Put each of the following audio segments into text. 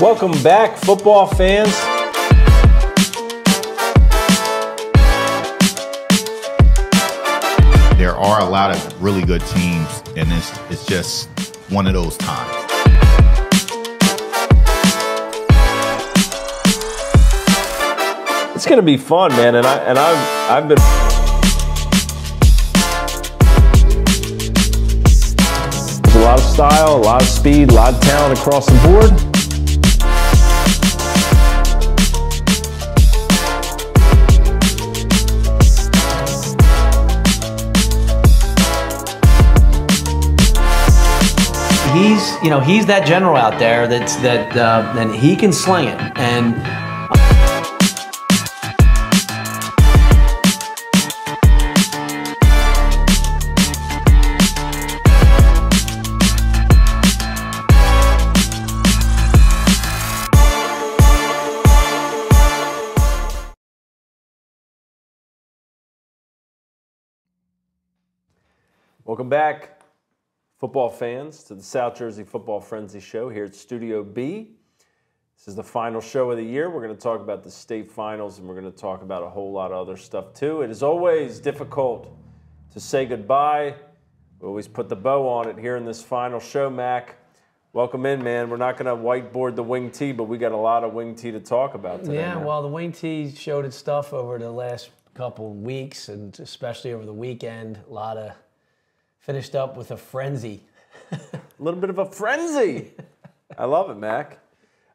Welcome back, football fans. There are a lot of really good teams, and it's, it's just one of those times. It's gonna be fun, man, and I and I've I've been. A lot of style, a lot of speed, a lot of talent across the board. You know he's that general out there that's that uh, and he can sling it. And Welcome back, football fans, to the South Jersey Football Frenzy Show here at Studio B. This is the final show of the year. We're going to talk about the state finals and we're going to talk about a whole lot of other stuff too. It is always difficult to say goodbye. We always put the bow on it here in this final show, Mac. Welcome in, man. We're not going to whiteboard the wing tee, but we got a lot of wing tee to talk about today. yeah man. well the wing tee showed its stuff over the last couple weeks and especially over the weekend a lot of finished up with a frenzy A little bit of a frenzy. I love it, Mac.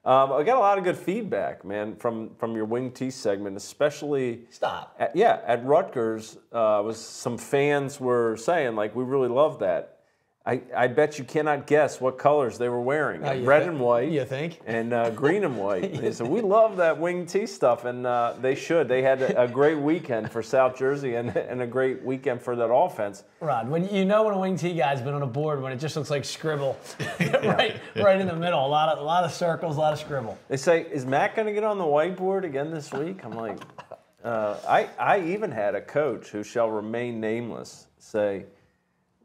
Um, I got a lot of good feedback, man, from from your wing tee segment, especially. stop At, yeah, at Rutgers, uh, was some fans were saying like, we really love that. I, I bet you cannot guess what colors they were wearing. You Red thi- and white. you think? And uh, green and white. They said, we love that wing tee stuff, and uh, they should. They had a, a great weekend for South Jersey and, and a great weekend for that offense. Rod, when you know when a wing tee guy's been on a board when it just looks like scribble, right, right in the middle, a lot of a lot of circles, a lot of scribble. They say, "Is Matt going to get on the whiteboard again this week?" I'm like, uh, I I even had a coach who shall remain nameless say,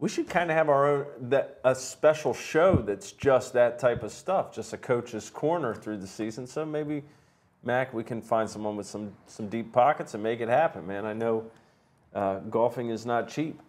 "We should kind of have our own that a special show that's just that type of stuff, just a coach's corner through the season." So maybe, Mac, we can find someone with some some deep pockets and make it happen, man. I know uh, golfing is not cheap.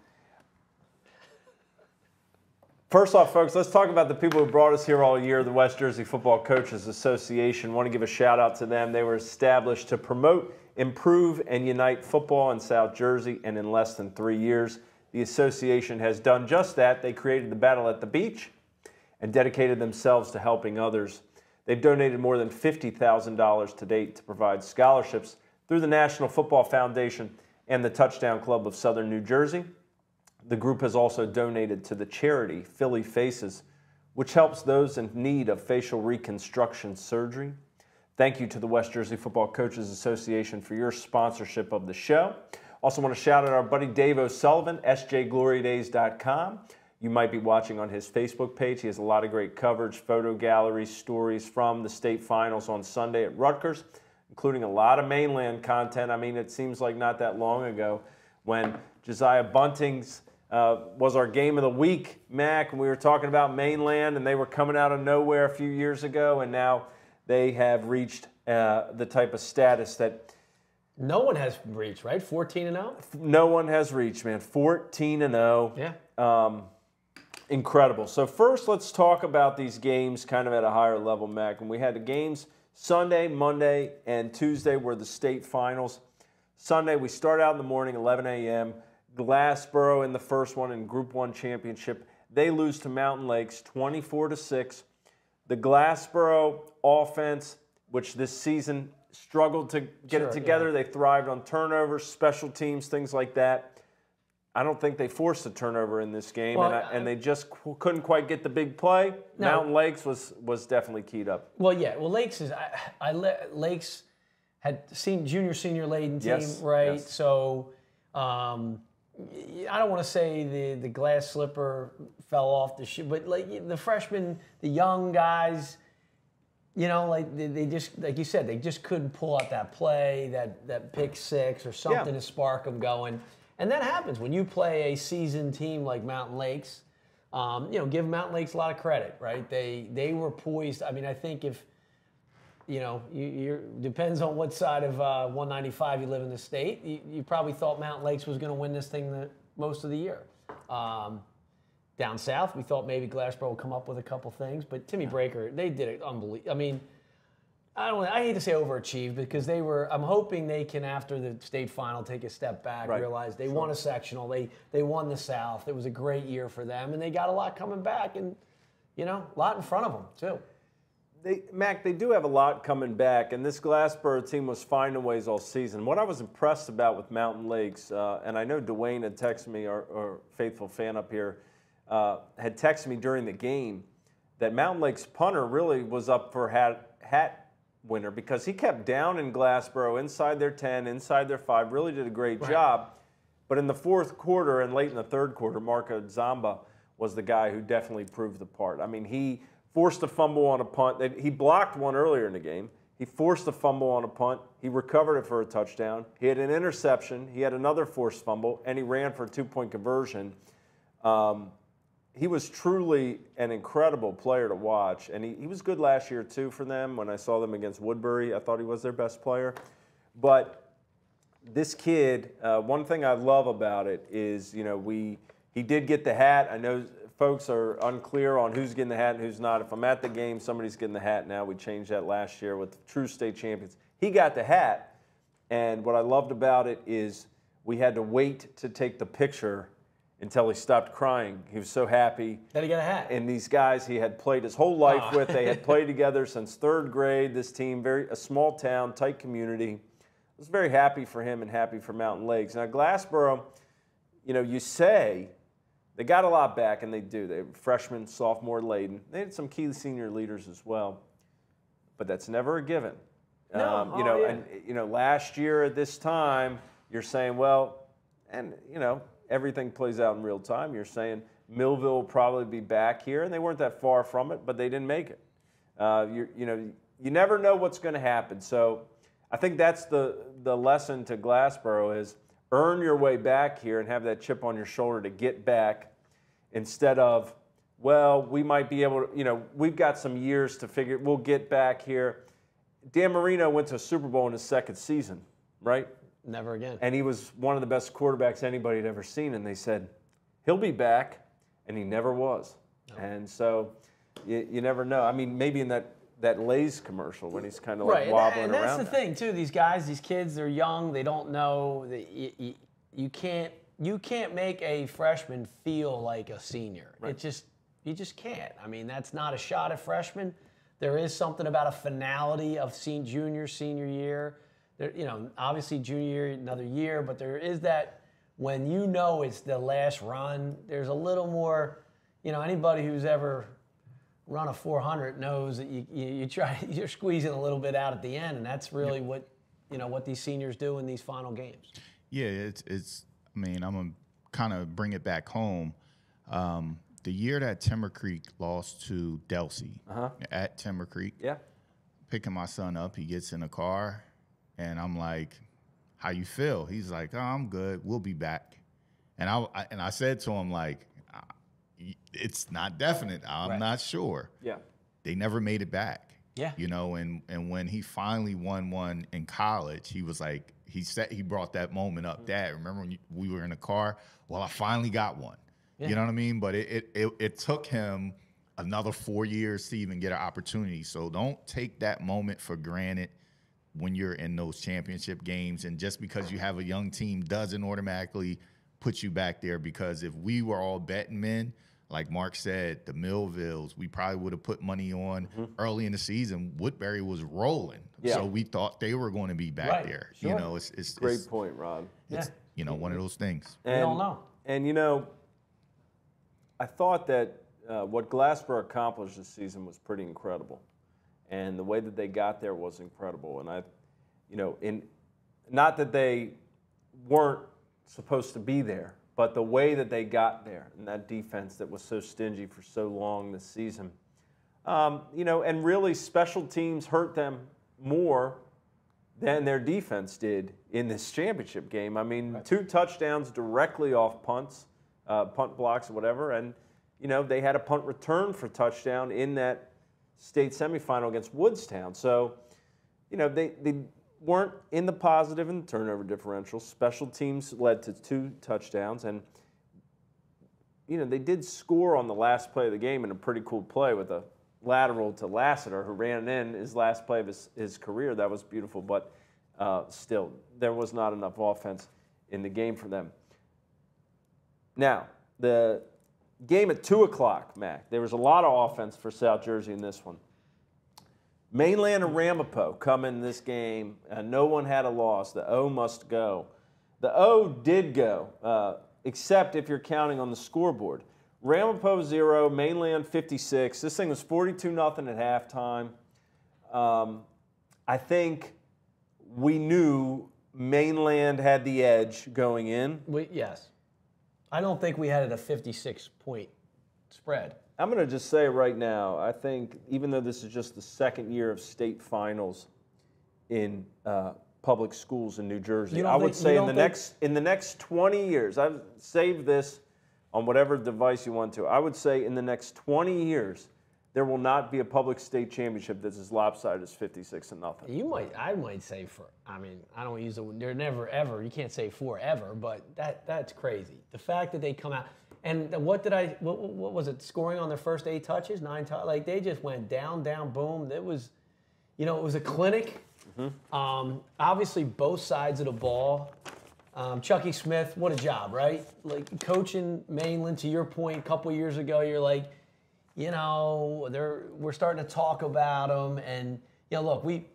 First off, folks, let's talk about the people who brought us here all year, the West Jersey Football Coaches Association. want to give a shout out to them. They were established to promote, improve, and unite football in South Jersey, and in less than three years, the association has done just that. They created the Battle at the Beach and dedicated themselves to helping others. They've donated more than $50,000 to date to provide scholarships through the National Football Foundation and the Touchdown Club of Southern New Jersey. The group has also donated to the charity Philly Faces, which helps those in need of facial reconstruction surgery. Thank you to the West Jersey Football Coaches Association for your sponsorship of the show. Also, want to shout out our buddy Dave O'Sullivan, sjglorydays.com. You might be watching on his Facebook page. He has a lot of great coverage, photo galleries, stories from the state finals on Sunday at Rutgers, including a lot of mainland content. I mean, it seems like not that long ago when Josiah Bunting's uh, was our game of the week, Mac, and we were talking about mainland, and they were coming out of nowhere a few years ago, and now they have reached uh, the type of status that No one has reached right, fourteen and oh? zero. no one has reached, man. 14 and 0. Yeah. Um, incredible. So first, let's talk about these games kind of at a higher level, Mac. And we had the games Sunday, Monday, and Tuesday were the state finals. Sunday, we start out in the morning, 11 a.m. Glassboro in the first one in Group One championship. They lose to Mountain Lakes, 24 to six. The Glassboro offense, which this season struggled to get Sure, it together, they thrived on turnovers, special teams, things like that. I don't think they forced a turnover in this game, Well, and, I, and they just qu- couldn't quite get the big play. Mountain Lakes was was definitely keyed up. Well, yeah. Well, Lakes is I, I Lakes had seen junior senior laden team, Yes, right? yes. So um, I don't want to say the the glass slipper fell off the shoe, but like the freshmen, the young guys, you know, like they, they just like you said, they just couldn't pull out that play, that that pick six or something Yeah. to spark them going. And that happens when you play a seasoned team like Mountain Lakes. Um, you know, give Mountain Lakes a lot of credit, right? They they were poised. I mean, I think if you know, you, you're depends on what side of uh, 195 you live in the state. You, you probably thought Mountain Lakes was going to win this thing the, most of the year. Um, down south, we thought maybe Glassboro would come up with a couple things, but Timmy Breaker, they did it unbelievable. I mean, I don't. I hate to say overachieved because they were. I'm hoping they can, after the state final, take a step back, Right. realize they won a sectional, they they won the South. It was a great year for them, and they got a lot coming back, and you know, a lot in front of them too. They, Mac, they do have a lot coming back, and this Glassboro team was finding ways all season. What I was impressed about with Mountain Lakes, uh, and I know Dwayne had texted me, our, our faithful fan up here, uh, had texted me during the game that Mountain Lakes punter really was up for hat, hat winner because he kept down in Glassboro, inside their 10, inside their 5, really did a great job. But in the fourth quarter and late in the third quarter, Marco Zamba was the guy who definitely proved the part. I mean, he forced a fumble on a punt. He blocked one earlier in the game. He forced a fumble on a punt. He recovered it for a touchdown. He had an interception. He had another forced fumble, and he ran for a two-point conversion. Um, he was truly an incredible player to watch, and he, he was good last year too for them. When I saw them against Woodbury, I thought he was their best player. But this kid, uh, one thing I love about it is, you know, we he did get the hat. I know folks are unclear on who's getting the hat and who's not. If I'm at the game, somebody's getting the hat now. We changed that last year with true state champions. He got the hat, and what I loved about it is we had to wait to take the picture until he stopped crying. He was so happy. Then he got a hat. And these guys he had played his whole life with, they had played together since third grade. This team, very a small town, tight community. I was very happy for him and happy for Mountain Lakes. Now Glassboro, you know, you say they got a lot back, and they do. They were freshman, sophomore laden. They had some key senior leaders as well, but that's never a given. No, Um, you oh, know, yeah. and you know, last year at this time, you're saying, well, and you know, everything plays out in real time. You're saying Millville will probably be back here, and they weren't that far from it, but they didn't make it. Uh, you you know, you never know what's going to happen. So, I think that's the the lesson to Glassboro is earn your way back here and have that chip on your shoulder to get back, instead of, well, we might be able to, you know, we've got some years to figure. We'll get back here. Dan Marino went to a Super Bowl in his second season, right? Never again. and he was one of the best quarterbacks anybody had ever seen. And they said he'll be back, and he never was. And so you, you never know. I mean, maybe in that that Lay's commercial when he's kind of like right, and- wobbling and that's the there. thing too. These guys, these kids, they're young. They don't know. That you, you, you can't you can't make a freshman feel like a senior. It just you just can't. I mean, that's not a shot at freshmen. There is something about a finality of sen- junior, senior year. There, you know, obviously junior year, another year, but there is that when you know it's the last run. There's a little more. You know, anybody who's ever run a 400 knows that you, you, you try you're squeezing a little bit out at the end and that's really what you know what these seniors do in these final games Yeah, it's it's. I mean, I'm gonna kind of bring it back home. Um, the year that Timber Creek lost to Delsea at Timber Creek, Yeah. picking my son up, he gets in a car, and I'm like, "How you feel?" He's like, "Oh, I'm good. We'll be back." And I, I and I said to him like, "Uh, "It's not definite. I'm Right. not sure." Yeah. they never made it back. Yeah. You know, and and when he finally won one in college, he was like, he said he brought that moment up. Dad, remember when you, we were in the car? Well, I finally got one. Yeah. You know what I mean? But it, it it it took him another four years to even get an opportunity. So don't take that moment for granted when you're in those championship games. And just because you have a young team doesn't automatically put you back there. Because if we were all betting men, like Mark said, the Millvilles, we probably would have put money on early in the season. Woodbury was rolling. Yeah. So we thought they were going to be back Right, there. sure. You know, it's it's, Great it's, point, Rob. yeah you know, one of those things. we don't know And you know, I thought that uh, what Glassboro accomplished this season was pretty incredible, and the way that they got there was incredible. And I, you know, in not that they weren't supposed to be there, but the way that they got there and that defense that was so stingy for so long this season, um, you know, and really special teams hurt them more than their defense did in this championship game. I mean, two touchdowns directly off punts, uh, punt blocks, or whatever, and you know they had a punt return for touchdown in that state semifinal against Woodstown. So, you know, they, they weren't in the positive in the turnover differential. Special teams led to two touchdowns, and you know they did score on the last play of the game in a pretty cool play with a lateral to Lassiter, who ran in his last play of his, his career. That was beautiful, but uh, still, there was not enough offense in the game for them. Now, the game at 2 o'clock, Mac, there was a lot of offense for South Jersey in this one. Mainland and Ramapo come in this game, and no one had a loss. The O must go. The O did go, uh, except if you're counting on the scoreboard. Ramapo zero, Mainland 56. This thing was 42 nothing at halftime. Um, I think we knew Mainland had the edge going in. We, yes. I don't think we had it a 56 point spread. I'm going to just say right now, I think even though this is just the second year of state finals in uh, public schools in New Jersey, I would think- say in the think- next in the next 20 years, I've saved this on whatever device you want to. I would say in the next 20 years, there will not be a public state championship that's as lopsided as 56 and nothing. You might, I might say for. I mean, I don't use the. They're never ever. You can't say forever, but that that's crazy. The fact that they come out and what did I? What, what was it? Scoring on their first eight touches, nine touches. Like they just went down, down, boom. It was, you know, it was a clinic. Um, obviously, both sides of the ball. Um, Chucky Smith, what a job, right? Like coaching Mainland. To your point, a couple years ago, you're like, you know, they're we're starting to talk about them, and you know, look, we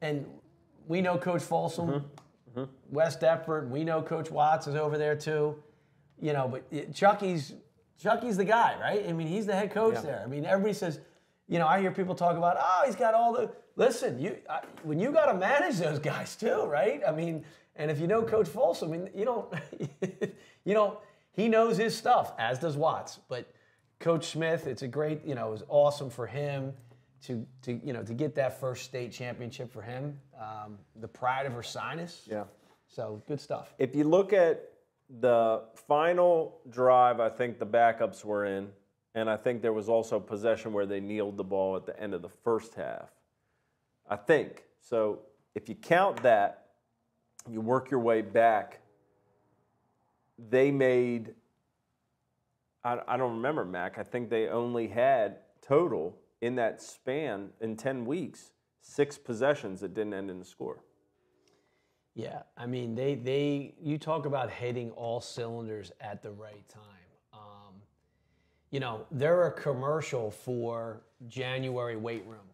and we know Coach Folsom, mm-hmm. mm-hmm. West Deptford. We know Coach Watts is over there too. You know, but it- Chucky's Chucky's the guy, right? I mean, he's the head coach Yeah. there. I mean, everybody says, you know, I hear people talk about, oh, he's got all the. Listen, you I, when you got to manage those guys too, right? I mean, and if you know Coach Folsom, I mean, you don't, you don't. He knows his stuff, as does Watts. But Coach Smith, it's a great, you know, it was awesome for him to, to you know, to get that first state championship for him. Um, the pride of Ursinus. Yeah. So good stuff. If you look at the final drive, I think the backups were in, and I think there was also possession where they kneeled the ball at the end of the first half. I think. So if you count that, you work your way back, they made, I, I don't remember, Mac, I think they only had total in that span in 10 weeks, six possessions that didn't end in the score. Yeah, I mean, they they you talk about hitting all cylinders at the right time. Um, you know, they're a commercial for January weight room.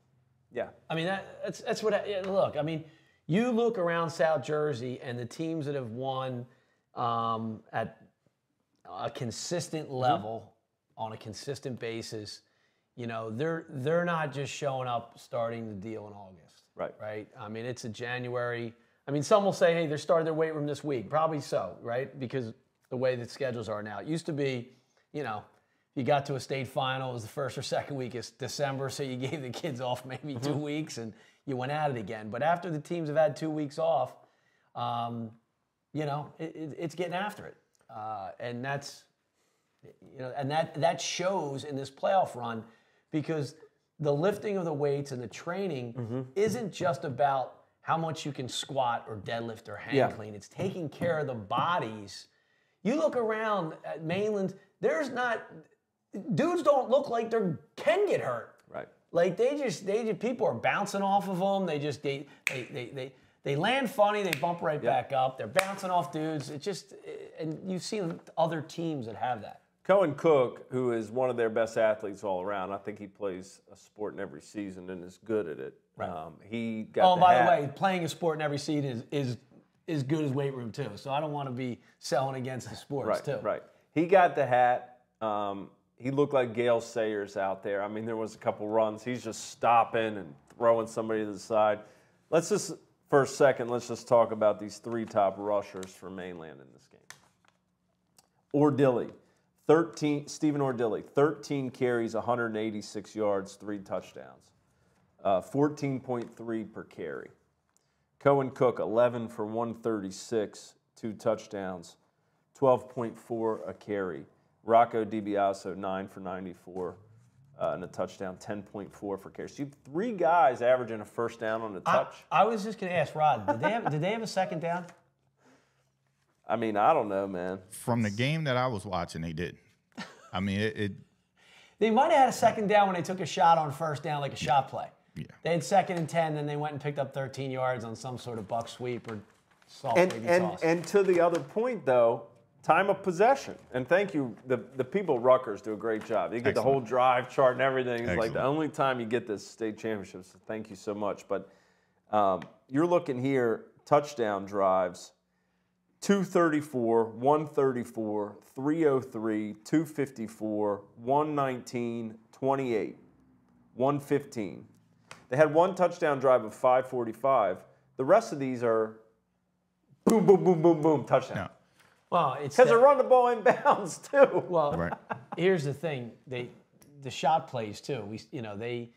Yeah. I mean, that, that's that's what. I, look, I mean, you look around South Jersey and the teams that have won um, at a consistent Mm-hmm. level on a consistent basis. You know, they're they're not just showing up starting the deal in August. Right. Right. I mean, it's a January. I mean, some will say, hey, they're starting their weight room this week. Probably so, right? Because the way that schedules are now. It used to be, you know, you got to a state final, it was the first or second week of December, so you gave the kids off maybe two weeks and you went at it again. But after the teams have had two weeks off, um, you know, it, it, it's getting after it. Uh, and that's, you know, and that, that shows in this playoff run because the lifting of the weights and the training isn't just about how much you can squat or deadlift or hang Yeah. clean. It's taking care of the bodies. You look around at mainland, there's not, dudes don't look like they can get hurt. Right. Like they just, they just, people are bouncing off of them. They just, they, they, they, they, they land funny. They bump right back up. They're bouncing off dudes. It just, and you've seen other teams that have that. Cohen Cook, who is one of their best athletes all around, I think he plays a sport in every season and is good at it. Um, he got Oh, the by hat. the way, playing a sport in every season is is is good as weight room too. So I don't want to be selling against the sports right, too. right. He got the hat. Um, he looked like Gale Sayers out there. I mean, there was a couple runs. He's just stopping and throwing somebody to the side. Let's just, a second, let's just talk about these three top rushers for mainland in this game. Ordilly, 13, Stephen Ordilly, 13 carries, 186 yards, three touchdowns, uh, 14.3 per carry. Cohen Cook, 11 for 136, two touchdowns, 12.4 a carry. Rocco DiBiaso, 9 for 94, uh, and a touchdown, 10.4 for carry. So you have three guys averaging a first down on a I, touch. I was just going to ask Rod, did they have did they have a second down? I mean, I don't know, man. From the game that I was watching, they did. I mean, it, it They might have had a second down when they took a shot on first down, like a shot play. Yeah. They had second and ten, then they went and picked up 13 yards on some sort of buck sweep or soft And baby and toss. and to the other point though, time of possession. And thank you, the the people Rutgers do a great job. You get the whole drive chart and everything. It's like the only time you get this state championship. So thank you so much. But um, you're looking here, touchdown drives. 234, 134, 303, 254, 119, 28, 115. They had one touchdown drive of 545. The rest of these are boom, boom, boom, boom, boom, touchdown. No, well, it's Because they run the ball in bounds too. well. right. here's the thing they the shot plays too we you know they,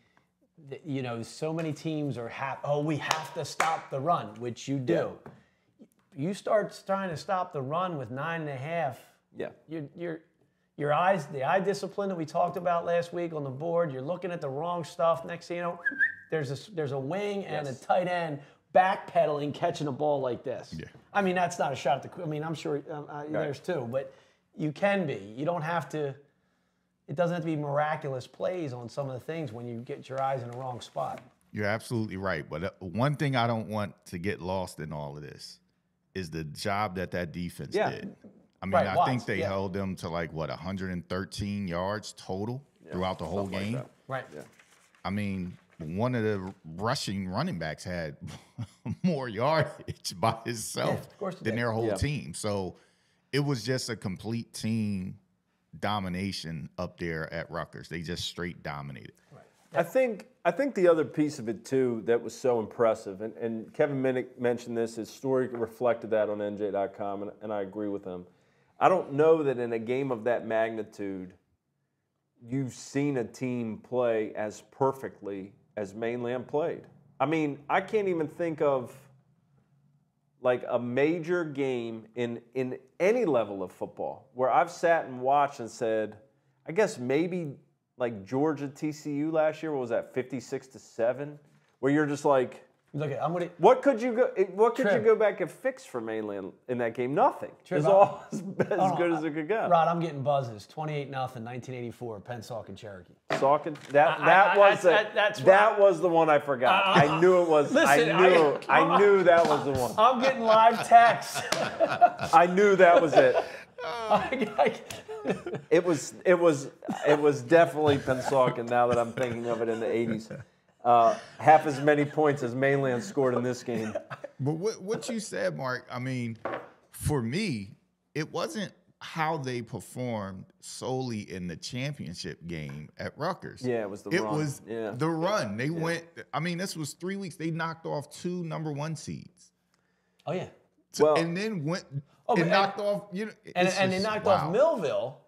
th- you know so many teams are hap- oh we have to stop the run which you do you start trying to stop the run with nine and a half Yeah. your your your eyes the eye discipline that we talked about last week on the board you're looking at the wrong stuff next thing you know there's a there's a wing and Yes. a tight end backpedaling catching a ball like this Yeah. i mean that's not a shot at the i mean i'm sure um, uh, there's two but you can be you don't have to it doesn't have to be miraculous plays on some of the things when you get your eyes in the wrong spot You're absolutely right. But uh, one thing I don't want to get lost in all of this is the job that that defense Yeah. did. I mean, Right, I Watts, think they yeah. held them to like what 113 yards total throughout the whole Something like game. that. right Yeah. I mean, one of the rushing running backs had more yardage by himself Yeah, than did. their whole Yeah. team. So it was just a complete team domination up there at Rutgers. They just straight dominated. I think I think the other piece of it too that was so impressive, and, and Kevin Minnick mentioned this, his story reflected that on NJ.com, and, and I agree with him. I don't know that in a game of that magnitude, you've seen a team play as perfectly as Mainland played. I mean, I can't even think of like a major game in in any level of football where I've sat and watched and said, I guess maybe like Georgia TCU last year. What was that, fifty six to seven? Where you're just like, look i'm gonna what could you go? What could Trip. you go back and fix for Mainland in that game? Nothing. Trip, It's I- all as, as on, good as it could go. rod i'm getting buzzes 28 nothing 1984 Pennsauken and cherokee Saucon, that I- that I- was I- the, that- that's that was the one I forgot. Uh, I knew it was. listen, I knew. I- I, knew that was the one. i'm getting live texts I knew that was it. It was it was it was definitely Pennsauken. Now that I'm thinking of it in the 80s, uh, half as many points as Mainland scored in this game. But what, what you said, Mark, I mean, for me, it wasn't how they performed solely in the championship game at Rutgers. Yeah, it was the it run. was Yeah. the run. They went. I mean, this was three weeks. They knocked off two number one seeds, oh yeah So- Well- and then went Oh, and but- knocked off. You know, and, it's and they knocked wow. off millville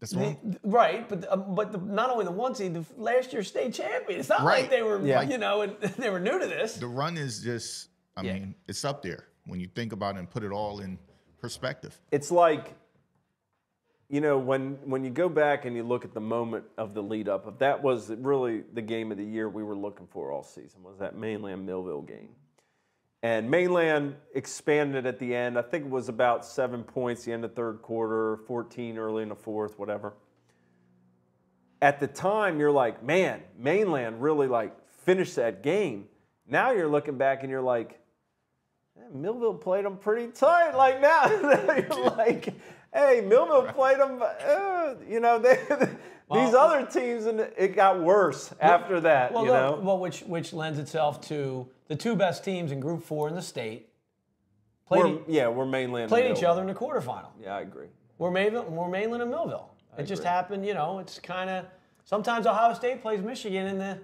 That's The- right, but uh, but the, not only the one seed, the last year state champion. It's not like they were, Yeah. you know, and they were new to this. the run is just. I Yeah. mean, it's up there when you think about it and put it all in perspective. It's like, you know, when when you go back and you look at the moment of the lead up, if that was really the game of the year we were looking for all season, was that Mainland Millville game. And Mainland expanded at the end. I think it was about seven points the end of third quarter, 14 early in the fourth, whatever. At the time, you're like, man, Mainland really like finished that game. Now you're looking back and you're like, "Man, Millville played them pretty tight. Like now, you're like, hey, Millville played them. Uh, you know, they, these other teams, and it got worse after that. Well, you look, know, well, which which lends itself to the two best teams in Group Four in the state played we're, e- yeah, we're mainland. played each other in the quarterfinal. Yeah, I agree. We're Mainland, we're Mainland and Millville. It just agree. happened, you know. It's kind of sometimes Ohio State plays Michigan in the,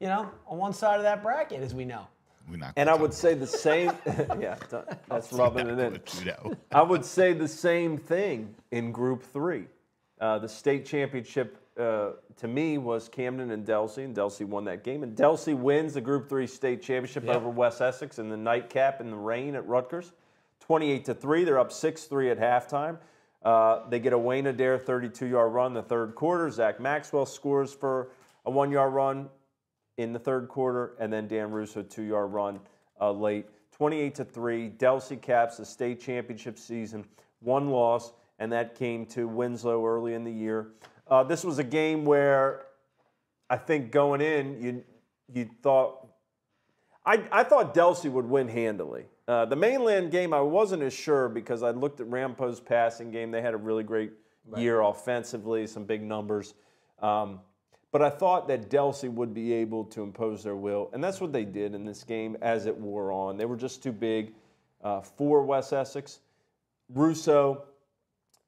you know, on one side of that bracket, as we know. We're not. And I would say the same. yeah, that's rubbing it in. not gonna do that one. I would say the same thing in Group Three. Uh, the state championship uh, to me was Camden and Delsea, and Delsea won that game. And Delsea wins the Group Three state championship Yeah. over West Essex in the nightcap in the rain at Rutgers, 28 to three. They're up six three at halftime. Uh, they get a Wayne Adair 32 yard run in the third quarter. Zach Maxwell scores for a one yard run in the third quarter, and then Dan Russo two yard run uh, late. 28 to 3. Delsea caps the state championship season, one loss, and that came to Winslow early in the year. Uh, this was a game where I think going in, you you thought I, I thought Delsea would win handily. Uh, the mainland game, I wasn't as sure because I looked at Ramapo's passing game. They had a really great year offensively, some big numbers. Um, but I thought that Delsea would be able to impose their will, and that's what they did in this game as it wore on. They were just too big uh, for West Essex. Russo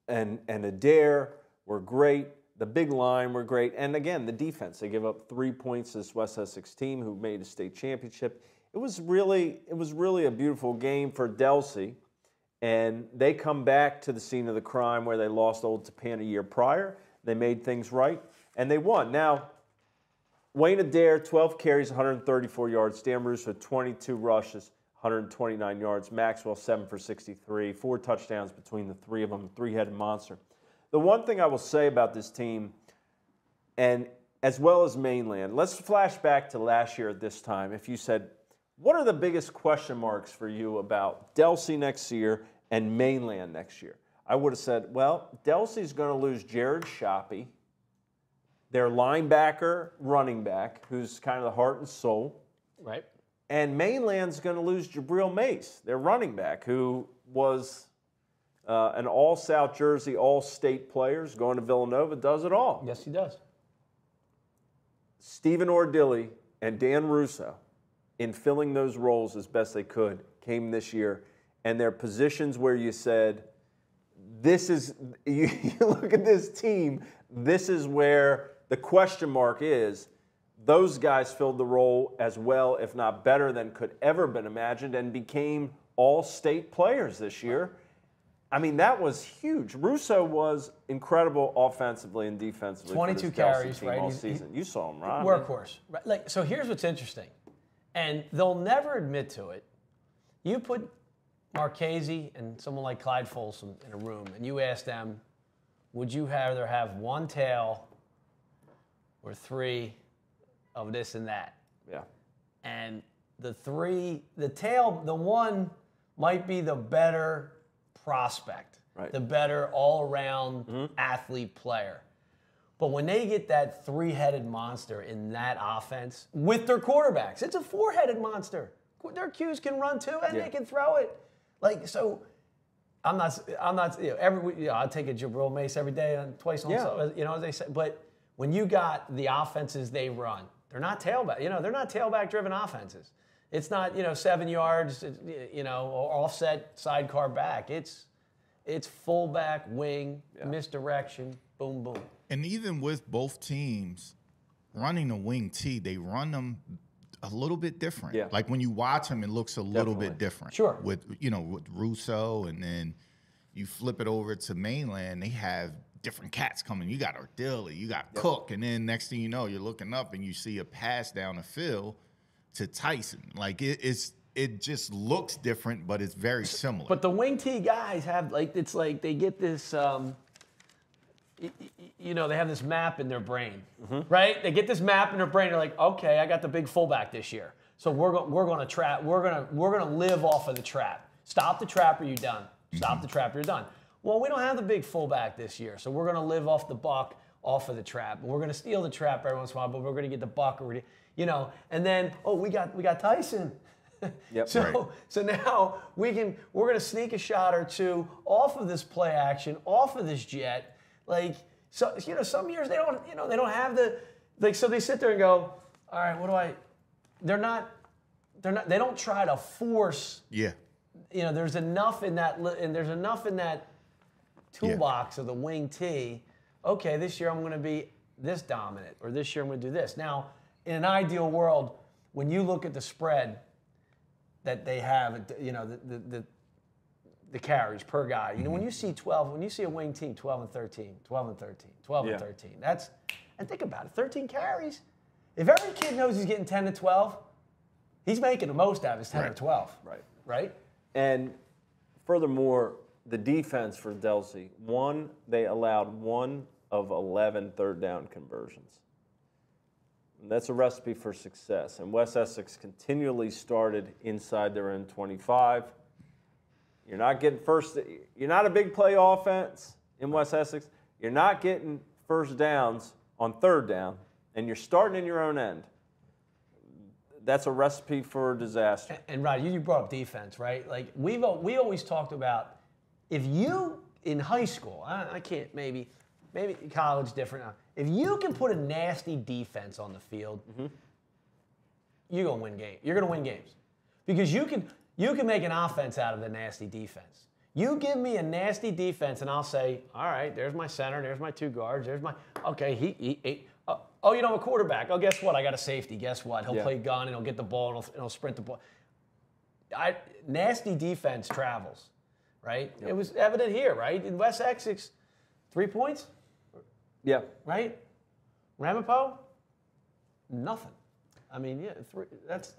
and, and Adair were great. The big line were great. And again, the defense. They give up three points to this West Essex team who made a state championship. It was really, it was really a beautiful game for Delsea. And they come back to the scene of the crime where they lost Old Tappan a year prior. They made things right, and they won. Now, Wayne Adair, 12 carries, 134 yards. Dan Russo, 22 rushes, 129 yards. Maxwell, 7 for 63. Four touchdowns between the three of them, three headed monster. The one thing I will say about this team, and as well as mainland, let's flash back to last year at this time. If you said, what are the biggest question marks for you about Delsea next year and mainland next year? I would have said, well, Delsea's going to lose Jared Shoppy, their linebacker, running back, who's kind of the heart and soul. Right. And Mainland's going to lose Jabril Mace, their running back, who was uh, an all South Jersey, all state players, going to Villanova, does it all. Yes, he does. Stephen Ordilly and Dan Russo, in filling those roles as best they could, came this year. And their positions where you said, this is, you, you look at this team, this is where the question mark is. Those guys filled the role as well, if not better than could ever been imagined, and became all state players this year. I mean, that was huge. Russo was incredible offensively and defensively. for 22 this carries, right? All he- season. you saw him, right? Workhorse. Right? Like, so here's what's interesting, and they'll never admit to it. You put Marchese and someone like Clyde Folsom in a room, and you ask them, would you rather have one tail or three of this and that? Yeah. and the three, the tail, the one might be the better prospect, Right. the better all-around mm-hmm. athlete player. But when they get that three-headed monster in that offense with their quarterbacks, it's a four-headed monster. Their Qs can run too, and Yeah. they can throw it. Like so, I'm not. I'm not. You know, every you know, I take a Jabril Mace every day and twice on. Yeah. so- You know, as they say. But when you got the offenses they run, they're not tailback. You know, they're not tailback-driven offenses. It's not you know seven yards. You know, or offset sidecar back. It's it's fullback, wing, misdirection, boom, boom. And even with both teams running the wing T, they run them a little bit different. Yeah. Like when you watch them, it looks a little bit different. Sure. With you know with Russo, and then you flip it over to mainland, they have different cats coming. You got Ardilly, you got Cook, and then next thing you know, you're looking up and you see a pass down the field to Tyson. Like it, it's it just looks different, but it's very similar. But the wing T guys have like it's like they get this. Um, y- y- you know, they have this map in their brain, right? They get this map in their brain. They're like, okay, I got the big fullback this year, so we're going we're going to trap. We're gonna we're gonna live off of the trap. Stop the trap, or you're done. Stop the trap, or you're done. Well, we don't have the big fullback this year, so we're going to live off the buck, off of the trap. We're going to steal the trap every once in a while, but we're going to get the buck, or you know. And then, oh, we got we got Tyson. Yep. So, Right. so now we can we're gonna sneak a shot or two off of this play action, off of this jet. Like so, you know, some years they don't, you know, they don't have the like. So they sit there and go, all right, what do I? They're not. They're not. They don't try to force. yeah. You know, there's enough in that, and there's enough in that toolbox of the wing T. Okay, this year I'm going to be this dominant, or this year I'm going to do this. Now, in an ideal world, when you look at the spread that they have, you know, the the, the, the carries per guy. You know, when you see 12, when you see a wing team 12 and 13, 12 and 13, 12 Yeah. and 13, that's and think about it, 13 carries. If every kid knows he's getting 10 to 12, he's making the most out of his 10 or 12. Right. Right? And furthermore, the defense for Delsea, one, they allowed one of 11 third down conversions. And that's a recipe for success. And West Essex continually started inside their own 25. You're not getting first, you're not a big play offense in West Essex. You're not getting first downs on third down, and you're starting in your own end. That's a recipe for disaster. And, and Rod, you brought up defense, right? Like we've we always talked about if you in high school, I, I can't maybe maybe college different now. If you can put a nasty defense on the field, mm-hmm. you're gonna win game. You're gonna win games because you can you can make an offense out of the nasty defense. You give me a nasty defense, and I'll say, all right, there's my center, there's my two guards, there's my okay. He, he, he uh, oh, you know, a quarterback. Oh, guess what? I got a safety. Guess what? He'll yeah. play gun and he'll get the ball and he'll, and he'll sprint the ball. I, nasty defense travels, right? Yep. It was evident here, right? In West Essex, three points. Yeah. Right. Ramapo, nothing. I mean, yeah, three, that's.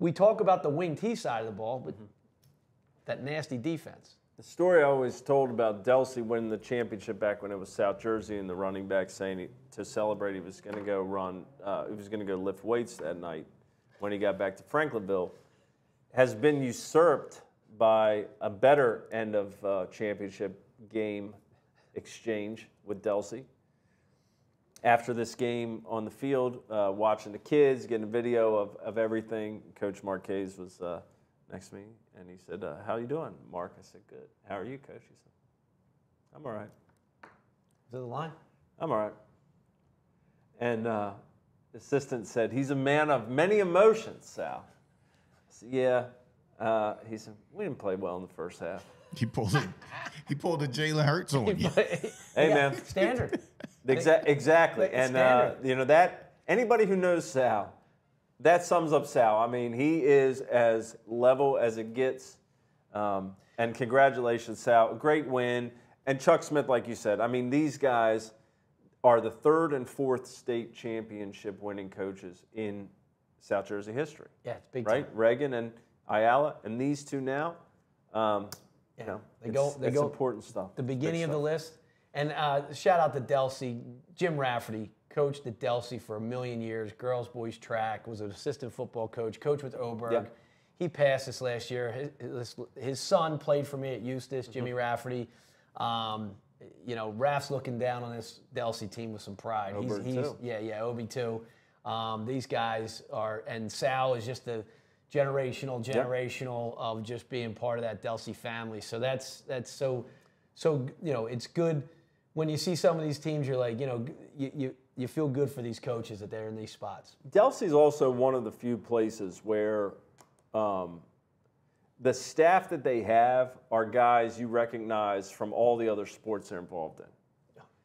We talk about the wing T side of the ball, but mm-hmm. that nasty defense. The story I always told about Delsea winning the championship back when it was South Jersey and the running back saying he, to celebrate he was going to go run, uh, he was going to go lift weights that night when he got back to Franklinville, has been usurped by a better end of uh, championship game exchange with Delsea. After this game on the field, uh, watching the kids, getting a video of, of everything, Coach Marchese was uh, next to me, and he said, uh, "How you doing, Mark?" I said, "Good." "How are you, Coach?" He said, "I'm all right." Is it the line? I'm all right. And uh, the assistant said, "He's a man of many emotions, Sal." I said, "Yeah." Uh, he said, "We didn't play well in the first half." He pulled a he pulled a Jalen Hurts on you. hey man, standard. Exa- exactly, and uh, you know that anybody who knows Sal that sums up Sal. I mean, he is as level as it gets. Um, and congratulations, Sal. Great win. And Chuck Smith, like you said, I mean, these guys are the third and fourth state championship winning coaches in South Jersey history. Yeah, it's big right? Time. Reagan and Ayala, and these two now. Um, yeah, you know, they go. They it's go. Important stuff. The beginning of the list. And uh, shout out to Delsea, Jim Rafferty, coached at Delsea for a million years, girls, boys track, was an assistant football coach, coach with Oberg. Yeah. He passed this last year. His, his, son played for me at Eustis, mm-hmm. Jimmy mm-hmm. Rafferty. Um, you know, Raf's looking down on this Delsea team with some pride. Oberg he's, he's, too. Yeah, yeah, Obi too. Um, these guys are, and Sal is just a generational, generational yep. of just being part of that Delsea family. So that's that's so, so you know, it's good when you see some of these teams. You're like, you know, you, you you feel good for these coaches that they're in these spots. Delsea's also one of the few places where um, the staff that they have are guys you recognize from all the other sports they're involved in.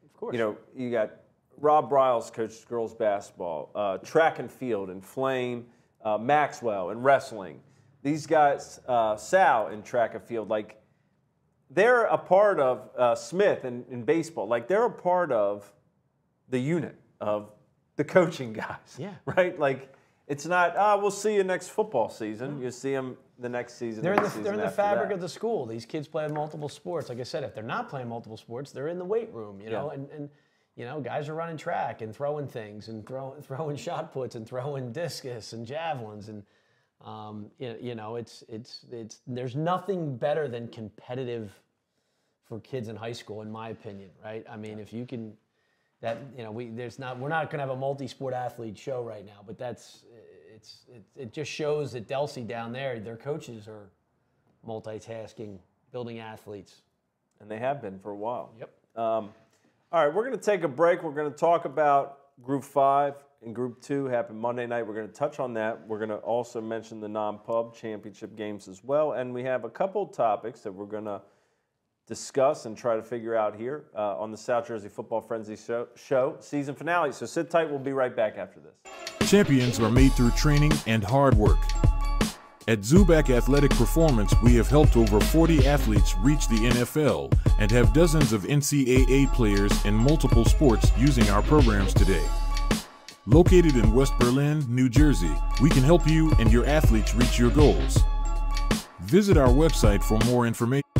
Of course. You know, you got Rob Bryles coached girls basketball, uh, track and field, and Flame, uh, Maxwell, and wrestling. These guys, uh, Sal in track and field, like they're a part of uh, Smith in, in baseball. Like they're a part of the unit of the coaching guys. Yeah. Right? Like, it's not, ah, oh, we'll see you next football season. You see them the next season. They're in the, the they're in the fabric that. of the school. These kids play multiple sports. Like I said, if they're not playing multiple sports, they're in the weight room, you know, yeah. and, and you know, guys are running track and throwing things and throwing throwing shot puts and throwing discus and javelins and um, you, you know, it's it's it's there's nothing better than competitive for kids in high school, in my opinion, right? I mean, if you can that you know we there's not we're not going to have a multi-sport athlete show right now, but that's it's it, it just shows that Delsea down there, their coaches are multitasking, building athletes, and they have been for a while. Yep. Um, all right, we're going to take a break. We're going to talk about Group Five and Group Two happened Monday night. We're going to touch on that. We're going to also mention the non-pub championship games as well, and we have a couple topics that we're going to discuss and try to figure out here uh, on the South Jersey Football Frenzy show, show, season finale. So sit tight. We'll be right back after this. Champions are made through training and hard work. At Zubac Athletic Performance, we have helped over 40 athletes reach the NFL and have dozens of NCAA players in multiple sports using our programs today. Located in West Berlin, New Jersey, we can help you and your athletes reach your goals. Visit our website for more information.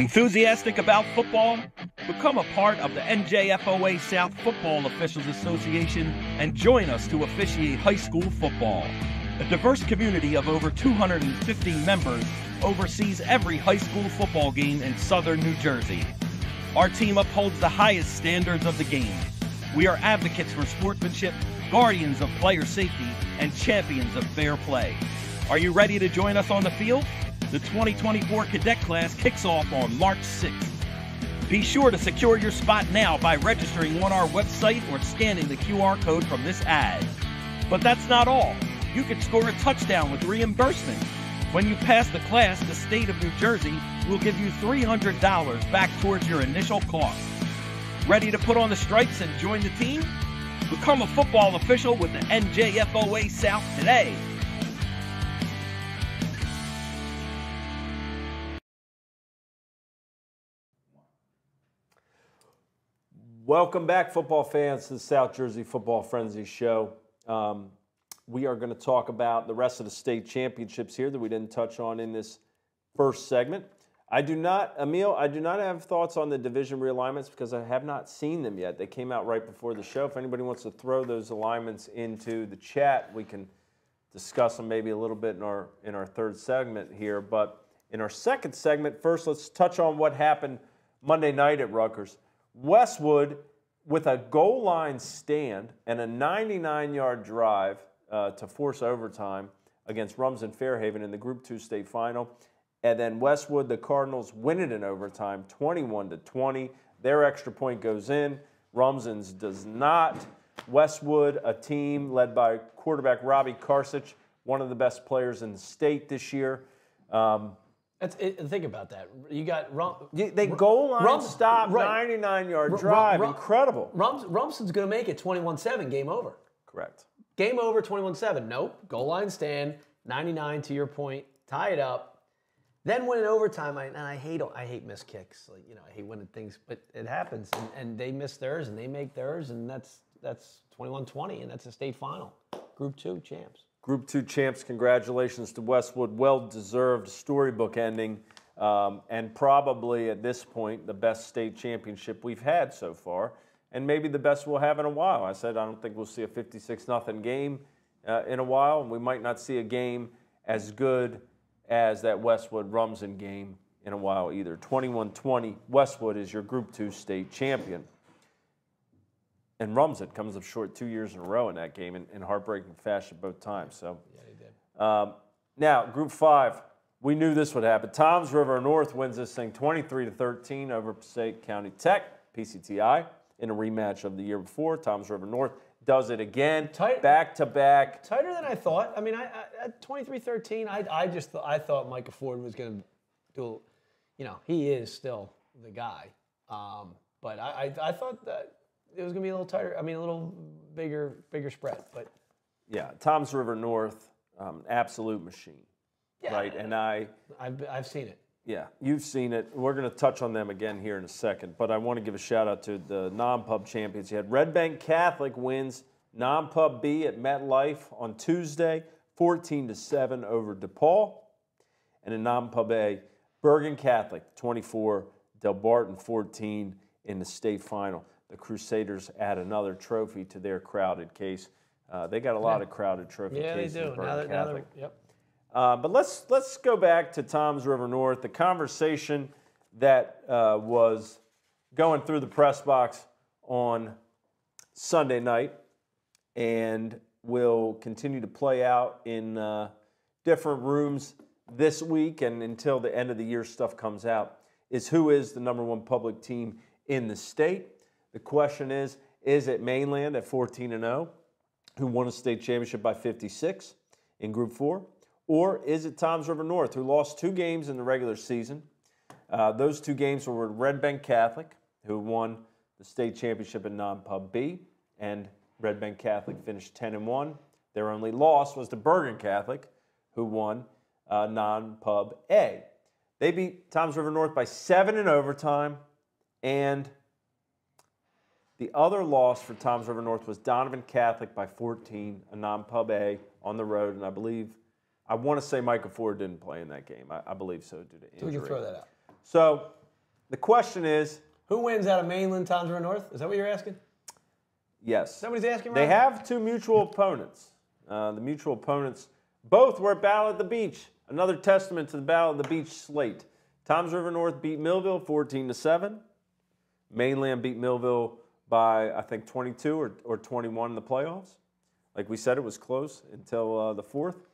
Enthusiastic about football? Become a part of the NJFOA South Football Officials Association and join us to officiate high school football. A diverse community of over 250 members oversees every high school football game in southern New Jersey. Our team upholds the highest standards of the game. We are advocates for sportsmanship, guardians of player safety, and champions of fair play. Are you ready to join us on the field? The 2024 cadet class kicks off on March 6th. Be sure to secure your spot now by registering on our website or scanning the QR code from this ad. But that's not all. You can score a touchdown with reimbursement. When you pass the class, the state of New Jersey will give you $300 back towards your initial cost. Ready to put on the stripes and join the team? Become a football official with the NJFOA South today. Welcome back, football fans, to the South Jersey Football Frenzy Show. Um, we are going to talk about the rest of the state championships here that we didn't touch on in this first segment. I do not, Emil, I do not have thoughts on the division realignments because I have not seen them yet. They came out right before the show. If anybody wants to throw those alignments into the chat, we can discuss them maybe a little bit in our in our third segment here. But in our second segment, first let's touch on what happened Monday night at Rutgers. Westwood, with a goal line stand and a 99 yard drive uh, to force overtime against Rumson Fairhaven in the Group 2 state final. And then Westwood, the Cardinals win it in overtime 21 to 20. Their extra point goes in. Rumson's does not. Westwood, a team led by quarterback Robbie Karsich, one of the best players in the state this year. Um, That's it, think about that. You got Rum, you- they goal line Rum- stop, right. 99 yard drive. Rum- Incredible. Rums, Rumson's going to make it 21-7, game over. Correct. Game over, 21-7. Nope. Goal line stand, 99 to your point, tie it up. Then win in overtime. I, and I hate I hate missed kicks. Like you know, I hate winning things, but it happens. And, and they miss theirs, and they make theirs, and that's that's 21-20, and that's a state final. Group two champs. Group two champs, congratulations to Westwood. Well deserved storybook ending, um, and probably at this point the best state championship we've had so far, and maybe the best we'll have in a while. I said I don't think we'll see a 56 nothing game uh, in a while, and we might not see a game as good as that Westwood Rumson game in a while either. 21 20, Westwood is your Group two state champion. And Rumson comes up short two years in a row in that game in, in heartbreaking fashion both times. So, yeah, they did. Um, now, Group Five, we knew this would happen. Toms River North wins this thing 23 to 13 over Passaic County Tech, PCTI, in a rematch of the year before. Toms River North does it again, Tight- back to back. Tighter than I thought. I mean, I, I, at 23-13, I, I just th- I thought Micah Ford was going to do, you know, he is still the guy. Um, but I, I, I thought that it was going to be a little tighter. I mean, a little bigger bigger spread. But Yeah, Toms River North, um, absolute machine, yeah, right? And I, I've, I've seen it. Yeah, you've seen it. We're going to touch on them again here in a second, but I want to give a shout out to the non-pub champions. You had Red Bank Catholic wins non-pub B at MetLife on Tuesday, 14 to 7 over DePaul, and in non-pub A, Bergen Catholic 24, Delbarton 14 in the state final. The Crusaders add another trophy to their crowded case. Uh, they got a lot of crowded trophy Yeah, they cases. do. Bergen Now that, now they're, yep. Uh, but let's let's go back to Toms River North. The conversation that uh, was going through the press box on Sunday night, and will continue to play out in uh, different rooms this week and until the end of the year stuff comes out. Is who is the number one public team in the state? The question is: Is it Mainland at 14 and 0, who won a state championship by 56 in Group Four? Or is it Toms River North, who lost two games in the regular season? Uh, those two games were with Red Bank Catholic, who won the state championship in non-pub B, and Red Bank Catholic finished 10 and 1. Their only loss was to Bergen Catholic, who won uh, non-pub A. They beat Toms River North by seven in overtime, and the other loss for Toms River North was Donovan Catholic by 14, a non-pub A on the road, and I believe, I want to say Michael Ford didn't play in that game. I, I believe so due to We injury. can throw that out. So The question is, Who wins out of Mainland, Toms River North? Is that what you're asking? yes. What asking? They have two mutual opponents. Uh, the mutual opponents both were at Battle at the Beach. Another testament to the Battle at the Beach slate. Toms River North beat Millville 14 to 7. Mainland beat Millville by I think 22 or, or 21 in the playoffs. Like we said, it was close until uh, the fourth.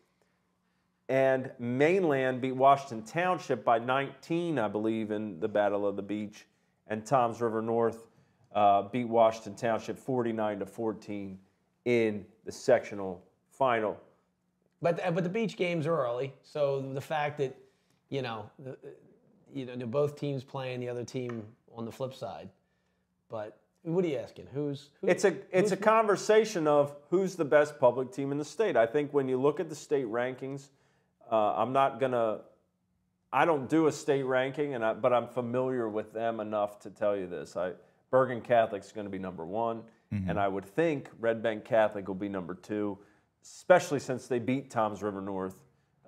And Mainland beat Washington Township by 19, I believe, in the Battle of the Beach. And Toms River North uh, beat Washington Township 49 to 14 in the sectional final. But but the beach games are early, so the fact that you know the, you know both teams playing the other team on the flip side. But what are you asking? Who's who, It's a it's a conversation of who's the best public team in the state. I think when you look at the state rankings, uh, I'm not gonna. I don't do a state ranking, and I, but I'm familiar with them enough to tell you this. I Bergen Catholic's going to be number one, and I would think Red Bank Catholic will be number two, especially since they beat Toms River North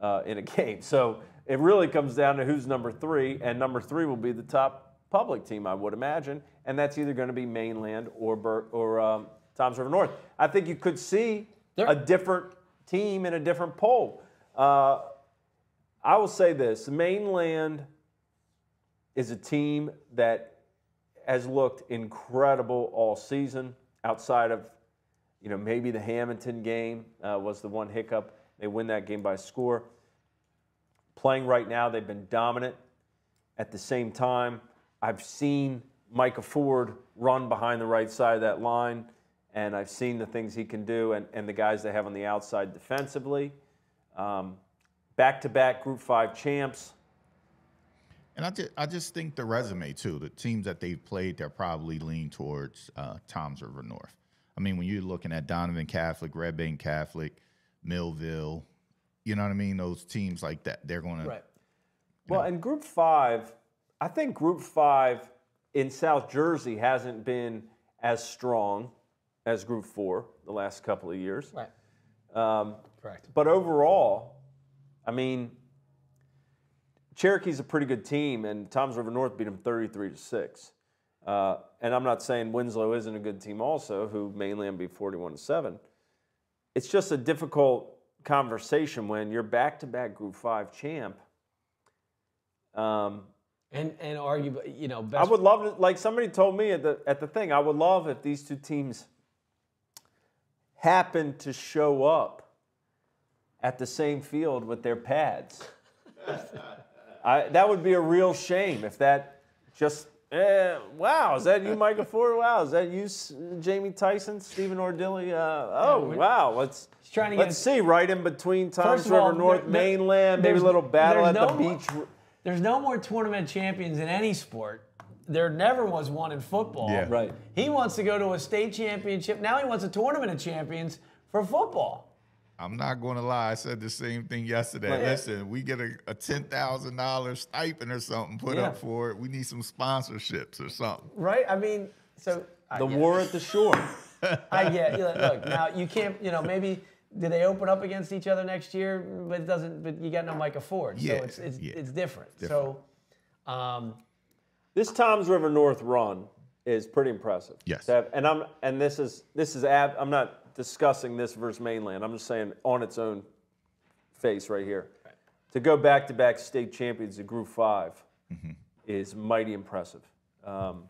uh, in a game. So it really comes down to who's number three, and number three will be the top public team, I would imagine, and that's either going to be Mainland or Ber- or um, Toms River North. I think you could see There- a different team in a different poll. Uh, I will say this: Mainland is a team that has looked incredible all season. Outside of, you know, maybe the Hamilton game uh, was the one hiccup. They win that game by a score. Playing right now, they've been dominant. At the same time, I've seen Micah Ford run behind the right side of that line, and I've seen the things he can do and, and the guys they have on the outside defensively. Back to back Group 5 champs. And I just, I just think the resume too, the teams that they've played, they're probably lean towards uh, Toms River North. I mean, when you're looking at Donovan Catholic, Red Bank Catholic, Millville, you know what I mean? Those teams like that, they're going to. right? Well, in Group Five, I think Group Five in South Jersey hasn't been as strong as Group Four the last couple of years. Right. Um, Correct. but overall, I mean, Cherokee's a pretty good team, and Toms River North beat them 33 to six. Uh, and I'm not saying Winslow isn't a good team, also, who mainland beat 41 to seven. It's just a difficult conversation when you're back-to-back Group Five champ. Um, And and arguably, you know, I would love to, like somebody told me at the at the thing. I would love if these two teams happen to show up at the same field with their pads. I, that would be a real shame if that just. Eh, wow, is that you, Michael Ford? Wow, is that you, Jamie Tyson, Stephen Ordilly? Uh, oh, we- wow. Let's trying to let's see right in between Toms River all, North, there- Mainland, maybe a little battle at the no- beach. There's no more tournament champions in any sport. There never was one in football. Yeah. Right. He wants to go to a state championship. Now he wants a tournament of champions for football. I'm not going to lie. I said the same thing yesterday. Right. Listen, we get a, a ten thousand dollars stipend or something put Yeah. up for it. We need some sponsorships or something. Right? I mean, so I The get- war at the shore. I get. Look, now you can't. You know, maybe do they open up against each other next year? But it doesn't. But you got no Micah Ford, so it's it's, yeah. it's different. Different. So, um, This Toms River North run is pretty impressive. Yes. Have- and I'm and this is this is ab, I'm not discussing this versus mainland. I'm just saying on its own face right here. To go back to back state champions in Group 5 is mighty impressive. Um,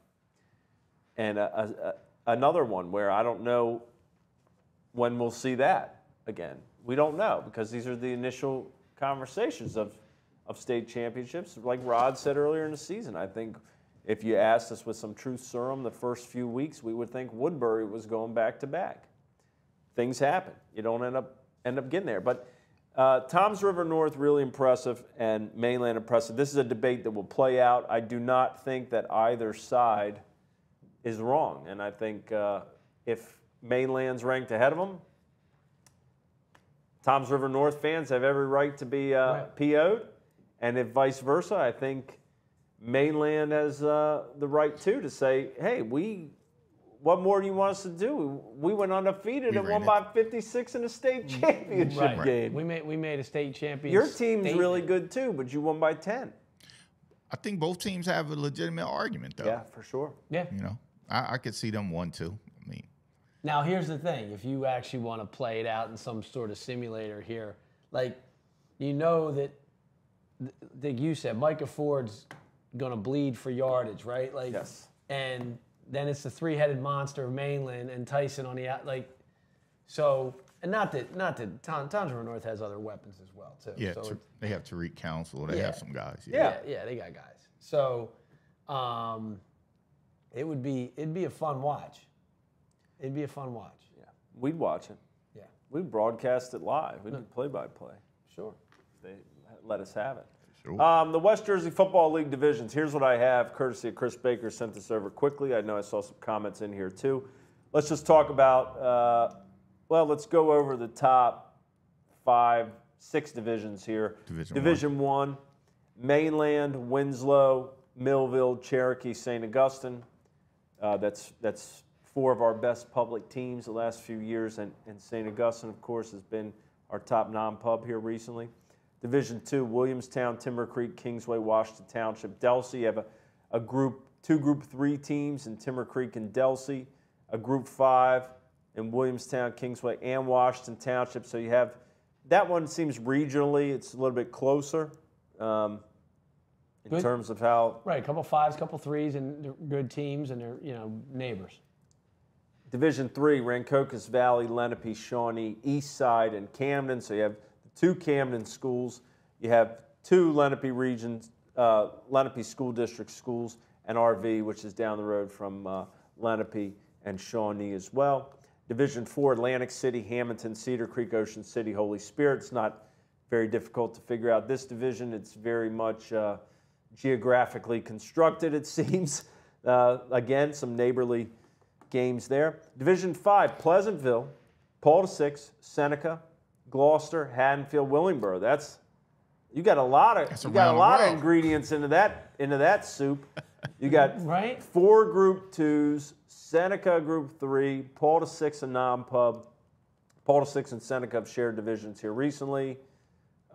and a, a, a, another one where I don't know when we'll see that again. We don't know because these are the initial conversations of, of state championships. Like Rod said earlier in the season, I think if you asked us with some truth serum the first few weeks, we would think Woodbury was going back to back. Things happen. You don't end up end up getting there. But uh, Toms River North really impressive and Mainland impressive. This is a debate that will play out. I do not think that either side is wrong, and I think uh, if Mainland's ranked ahead of them, Toms River North fans have every right to be uh, Right. PO'd, and if vice versa, I think Mainland has uh, the right too to say, "Hey, we, what more do you want us to do? We went undefeated We and won it. by 56 in a state championship right. game. We made we made a state champion. Your team's statement. really good too, but you won by 10. I think both teams have a legitimate argument, though. Yeah, for sure. Yeah. You know, I, I could see them one two. I mean, Now, here's the thing: if you actually want to play it out in some sort of simulator here, like you know that, like you said, Micah Ford's going to bleed for yardage, right? Like, Yes. And then it's the three-headed monster of Mainland and Tyson on the out, like, so. And not that, not that Tom, Townsville North has other weapons as well too. yeah, So Tar- they have Tariq Council. They Yeah. have some guys. Yeah. yeah, yeah, they got guys. So, um, it would be, it'd be a fun watch. It'd be a fun watch. Yeah, we'd watch it. Yeah, We'd broadcast it live. We'd do play-by-play. sure. if They let us have it. Sure. Um, the West Jersey Football League divisions. Here's what I have, courtesy of Chris Baker. Sent this over quickly. I know I saw some comments in here too. Let's just talk about. Uh, well, let's go over the top five, six divisions here. Division Division one, Mainland, Winslow, Millville, Cherokee, St. Augustine. Uh, that's that's four of our best public teams the last few years, and, and St. Augustine, of course, has been our top non-pub here recently. Division two, Williamstown, Timber Creek, Kingsway, Washington Township, Delsea. You have a, a group two Group three teams in Timber Creek and Delsea, a Group five in Williamstown, Kingsway, and Washington Township. So you have that one seems regionally it's a little bit closer um, in Good. terms of how Right, a couple fives, couple threes, and they're good teams, and they're you know neighbors. Division three, Rancocas Valley, Lenape, Shawnee, East Side, and Camden. So you have two Camden schools. You have two Lenape regions, uh, Lenape School District schools, and RV, which is down the road from uh, Lenape and Shawnee as well. Division four, Atlantic City, Hamilton, Cedar Creek, Ocean City, Holy Spirit. It's not very difficult to figure out this division. It's very much uh, geographically constructed, it seems. Uh, again, some neighborly games there. Division five, Pleasantville, Paul to six, Seneca, Gloucester, Haddonfield, Willingboro. That's you got a lot of That's you got a lot the of ingredients into that into that soup. You got Right. four group twos, Seneca group three, Paul to six and non-pub. Paul to six and Seneca have shared divisions here recently.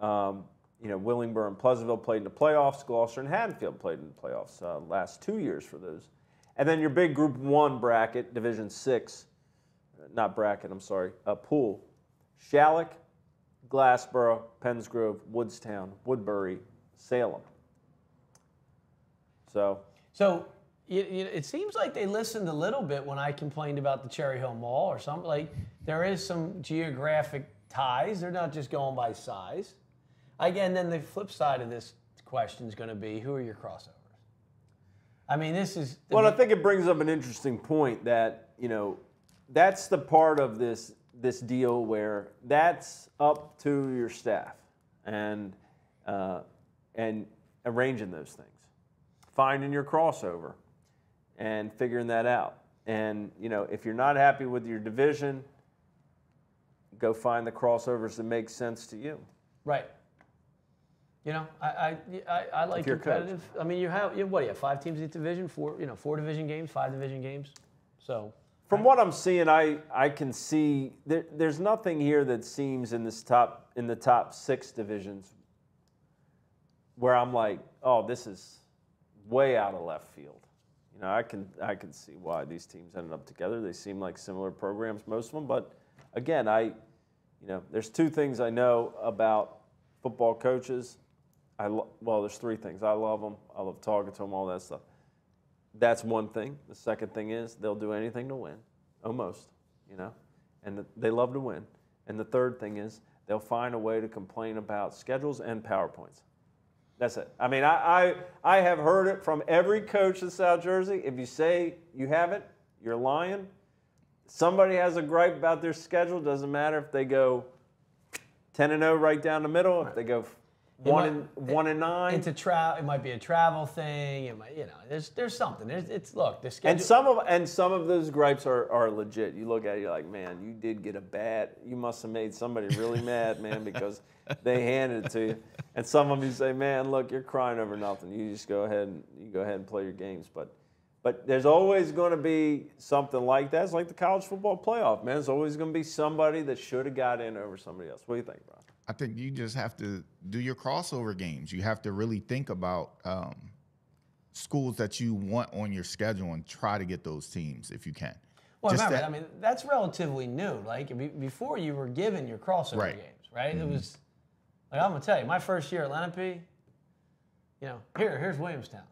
Um, you know, Willingboro and Pleasantville played in the playoffs. Gloucester and Haddonfield played in the playoffs uh, last two years for those. And then your big Group One bracket, Division Six, not bracket. I'm sorry, uh, pool. Schalick, Glassboro, Pennsgrove, Woodstown, Woodbury, Salem. So So it seems like they listened a little bit when I complained about the Cherry Hill Mall or something. Like there is some geographic ties. They're not just going by size. Again, then the flip side of this question is going to be who are your crossovers? I mean, this is Well, I think it brings up an interesting point that you know that's the part of this this deal where that's up to your staff and uh, and arranging those things, finding your crossover, and figuring that out. And you know, if you're not happy with your division, go find the crossovers that make sense to you. right. You know, I I, I, I like you're coach. competitive. I mean, you have you have, what? Do you have five teams in each division, four you know, four division games, five division games. So From what I'm seeing, I, I can see there, there's nothing here that seems in this top in the top six divisions where I'm like, oh, this is way out of left field. You know, I can I can see why these teams ended up together. They seem like similar programs, most of them. But again, I, you know, there's two things I know about football coaches. I lo- well, there's three things. I love them. I love talking to them, all that stuff. That's one thing. The second thing is they'll do anything to win, almost, you know, and th- they love to win. And the third thing is they'll find a way to complain about schedules and PowerPoints. That's it. I mean, I, I, I have heard it from every coach in South Jersey. If you say you haven't, you're lying. Somebody has a gripe about their schedule. Doesn't matter if they go 10 and 0 right down the middle, if they go one and one and nine. it's a tra- It might be a travel thing. It might, you know, there's there's something. There's, it's look the schedule. And some of and some of those gripes are, are legit. You look at it, you're like, man, you did get a bad. You must have made somebody really mad, man, because they handed it to you. And some of them you say, man, look, you're crying over nothing. You just go ahead and you go ahead and play your games. But but there's always going to be something like that. It's like the college football playoff, man. There's always going to be somebody that should have got in over somebody else. What do you think, Brian? I think you just have to do your crossover games. You have to really think about um, schools that you want on your schedule and try to get those teams if you can. Well, Just remember, that- I mean, that's relatively new. Like be- before, you were given your crossover Right. Mm-hmm. games, right? It was like I'm gonna tell you, my first year at Lenape, you know, here, here's Williamstown,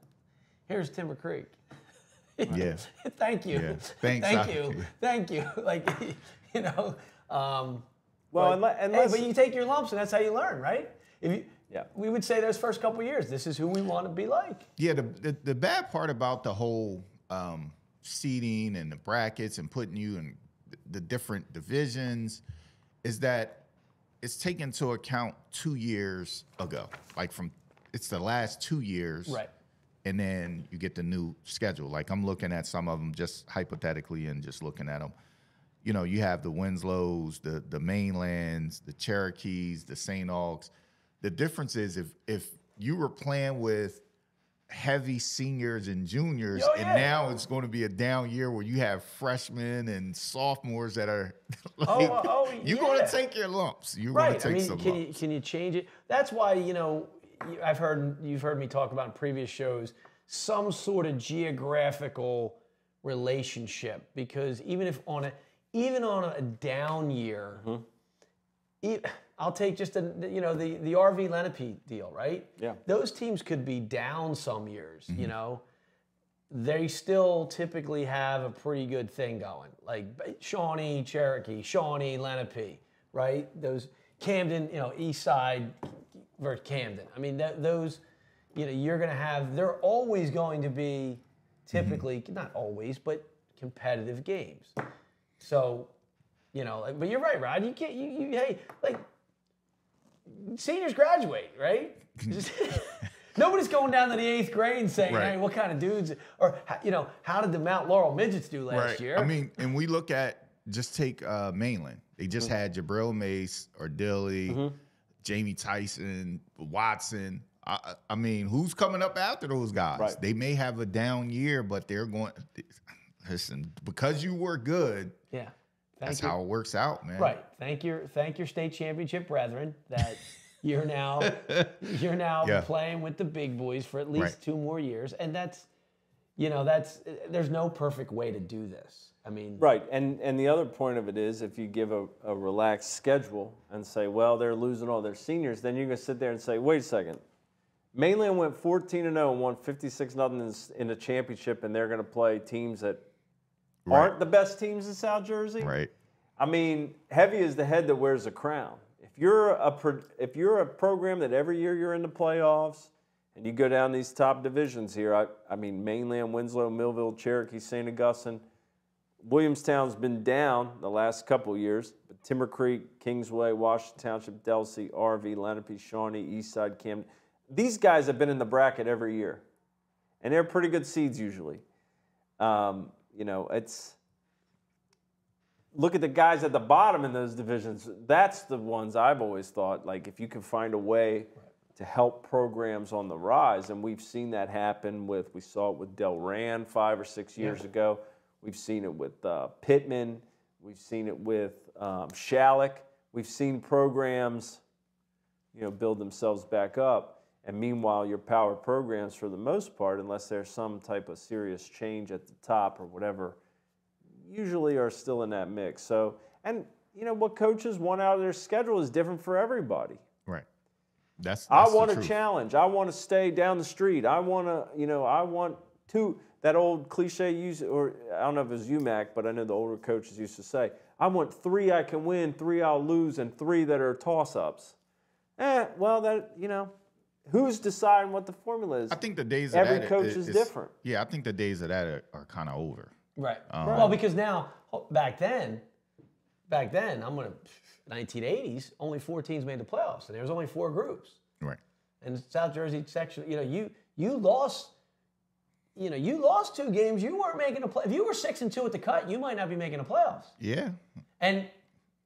here's Timber Creek. yeah. Thank you, Yeah. Thanks, thank I- you, thank you. Like, you know, um, Well, but, unle- hey, but you take your lumps, and that's how you learn, right? If you, Yeah. we would say those first couple years, this is who we want to be like. Yeah, the, the the bad part about the whole um, seating and the brackets and putting you in the different divisions is that it's taken into account two years ago, like from it's the last two years, Right. And then you get the new schedule. Like I'm looking at some of them just hypothetically and just looking at them. You know, you have the Winslows, the the Mainlands, the Cherokees, the St. Augs. The difference is if if you were playing with heavy seniors and juniors, Oh, and yeah. now it's going to be a down year where you have freshmen and sophomores that are oh, like, Oh, oh, you're going to take your lumps. You're Right. going to I take mean, some can you lumps. can you change it? That's why you know I've heard you've heard me talk about in previous shows some sort of geographical relationship because even if on a even on a down year, Mm-hmm. e- I'll take just a you know the the RV Lenape deal, right? Yeah. Those teams could be down some years, Mm-hmm. you know. They still typically have a pretty good thing going, like Shawnee, Cherokee, Shawnee, Lenape, right? Those Camden, you know, East Side versus Camden. I mean, that, those, you know, you're going to have. They're always going to be, typically, not always, but competitive games. So, you know, like, but you're right, Rod. You can't. You, you hey, like seniors graduate, right? Just- Nobody's going down to the eighth grade and saying, Right. "Hey, what kind of dudes?" Or you know, how did the Mount Laurel midgets do last Right. year? I mean, and we look at just take uh, Mainland. They just Mm-hmm. had Jabril Mace or Dilly, Jamie Tyson, Watson. I, I- I mean, who's coming up after those guys? Right. They may have a down year, but they're going. Listen, because you were good, yeah. Thank that's you. how it works out, man. Right. Thank your thank your state championship brethren that you're now you're now Yeah. playing with the big boys for at least Right. two more years, and that's you know that's there's no perfect way to do this. I mean, Right, and and the other point of it is, if you give a, a relaxed schedule and say, well, they're losing all their seniors, then you're gonna sit there and say, wait a second, Mainland went 14 and 0 and won 56 nothing in, the championship, and they're gonna play teams that aren't the best teams in South Jersey. Right. I mean, heavy is the head that wears the crown. If you're a pro- if you're a program that every year you're in the playoffs and you go down these top divisions here, I, I mean, Mainland, Winslow, Millville, Cherokee, St. Augustine, Williamstown's been down the last couple years, but Timber Creek, Kingsway, Washington Township, Delsea, RV, Lenape, Shawnee, Eastside, Camden. These guys have been in the bracket every year, and they're pretty good seeds usually. Um, you know, it's look at the guys at the bottom in those divisions. That's the ones I've always thought. Like if you can find a way to help programs on the rise, and we've seen that happen with. We saw it with Delran five or six years ago. We've seen it with uh, Pitman. We've seen it with um. We've seen programs, you know, build themselves back up. And meanwhile, your power programs, for the most part, unless there's some type of serious change at the top or whatever, usually are still in that mix. So, and you know what coaches want out of their schedule is different for everybody. Right. That's. I that's the want a challenge. I want to stay down the street. I want to, you know, I want to that old cliche use or I don't know if it was UMAC, but I know the older coaches used to say, I want three I can win, three I'll lose, and three that are toss ups. Eh, well, that you know, who's deciding what the formula is? I think the days Every of that coach is different. Yeah, I think the days of that are, are kind of over. Right. Um, well, because now back then, back then I'm gonna 1980s. Only four teams made the playoffs, and there was only four groups. Right. And South Jersey section, you know, you you lost. You know, you lost two games. You weren't making a play. If you were six and two at the cut, you might not be making the playoffs. Yeah. And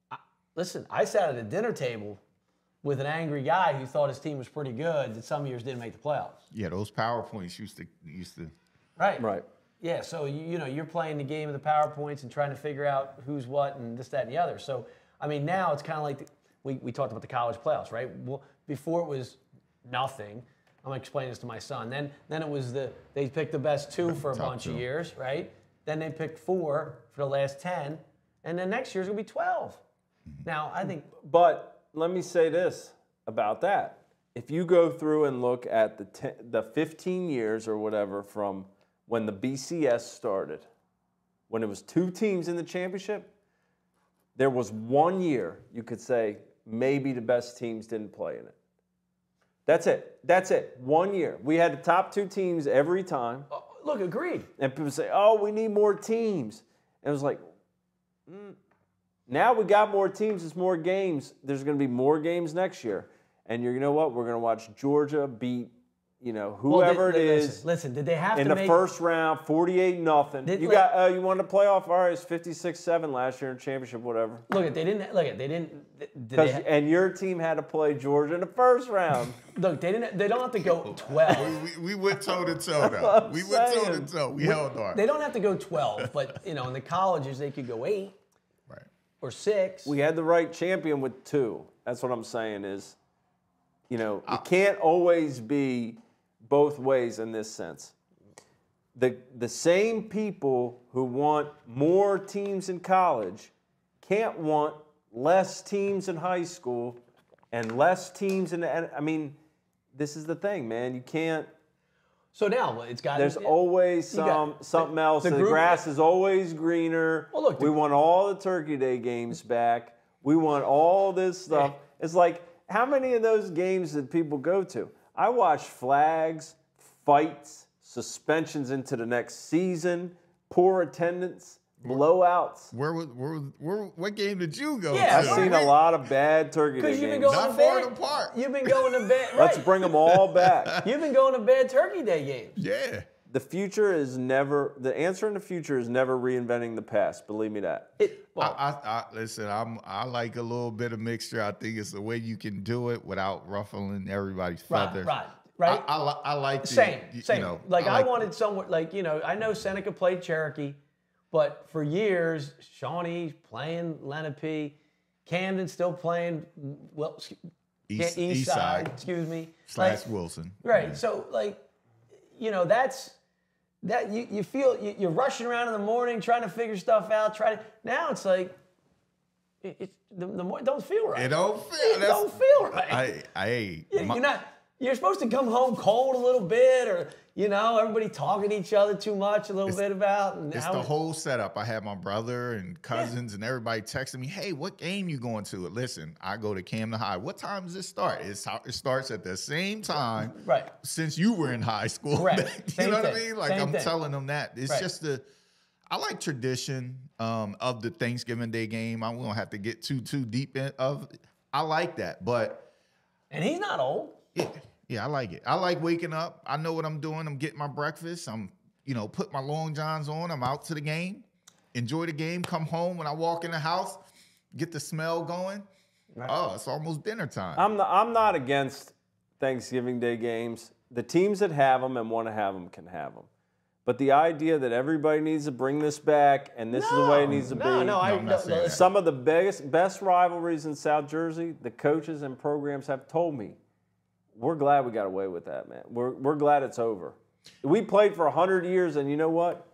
I, listen, I sat at a dinner table with an angry guy who thought his team was pretty good that some years didn't make the playoffs. Yeah. Those powerpoints used to used to. Right. right. Yeah, so you, you know you're playing the game of the powerpoints and trying to figure out who's what and this, that, and the other. So I mean, now it's kind of like the, we, we talked about the college playoffs, right? Well, before it was nothing. I'm gonna explain this to my son. Then then it was the they picked the best two for a Top bunch of years, right? Then they picked four for the last ten, and then next year's gonna be 12. Mm-hmm. Now I think But let me say this about that. If you go through and look at the te- the 15 years or whatever from when the BCS started, when it was two teams in the championship, there was one year you could say maybe the best teams didn't play in it. That's it. That's it. One year. We had the top two teams every time. oh, look, agreed. And people say, oh, we need more teams. And it was like, mm, now we got more teams, it's more games. There's going to be more games next year. And you know what? We're going to watch Georgia beat, you know, Well, did- whoever it listen, Listen, did they have in to the make first round, 48 nothing. You like- got, uh, you won the playoff? All right, it's 56 7 last year in championship, whatever. look at they didn't look at they didn't did they, 'Cause- ha- and your team had to play Georgia in the first round. look they didn't they don't have to go 12. We, we went toe to toe though. We went toe to toe. We held on. They don't have to go 12, but you know, in the colleges they could go 8 Right. Or 6. we had the right champion with two. That's what I'm saying is, you know, it uh, can't always be both ways in this sense. The the same people who want more teams in college can't want less teams in high school and less teams in the I mean, this is the thing, man. You can't so now it's got there's always you got- some something else. the The, group- grass is always greener. Well, look, we the- want all the Turkey Day games back. We want all this stuff. It's like how many of those games did people go to? I watched flags, fights, suspensions into the next season, poor attendance, blowouts. Where was where, was- where what game did you go Yeah, I've seen a lot of bad Turkey Day because you've been games. going Not to far apart. You've been going to bed. Right. Let's bring them all back. You've been going to bed Turkey Day games. Yeah. The future is never. The answer in the future is never reinventing the past. Believe me that. It, well, I, I, I listen. I'm I like a little bit of mixture. I think it's the way you can do it without ruffling everybody's right, feathers. right, right. I, I, I like the, Same, you same. know, like I, wanted someone like you know I know Seneca played Cherokee, but for years Shawnee's playing Lenape, Camden still playing well East, East, side, excuse me. slash Like, Wilson. right. So like, you know that's that you, you feel you, you're rushing around in the morning trying to figure stuff out. Try to now it's like it, it the, the more don't feel right. It don't feel. It don't feel right. I I You- you're not. You're supposed to come home cold a little bit, or you know, everybody talking to each other too much a little bit about. And It's the whole setup. I had my brother and cousins and everybody texting me, "Hey, what game you going to?" Listen, I go to Camden High. What time does it start? It's how it starts at the same time. Right. Since you were in high school, Correct. you Same know what I mean? Like Same I'm thing. telling them that it's Right. just the. I like tradition um, of the Thanksgiving Day game. I won't have to get too too deep in of. I like that, but and he's not old. yeah, yeah, I like it. I like waking up. I know what I'm doing. I'm getting my breakfast. I'm, you know, put my long johns on. I'm out to the game. Enjoy the game. Come home when I walk in the house, get the smell going. Oh, it's almost dinner time. I'm not, I'm not against Thanksgiving Day games. The teams that have them and want to have them can have them. But the idea that everybody needs to bring this back and this is the way it needs to no, be. No, I. I'm not saying that. Some of the biggest, best rivalries in South Jersey, the coaches and programs have told me, we're glad we got away with that, man. We're, we're glad it's over. We played for 100 years, and you know what?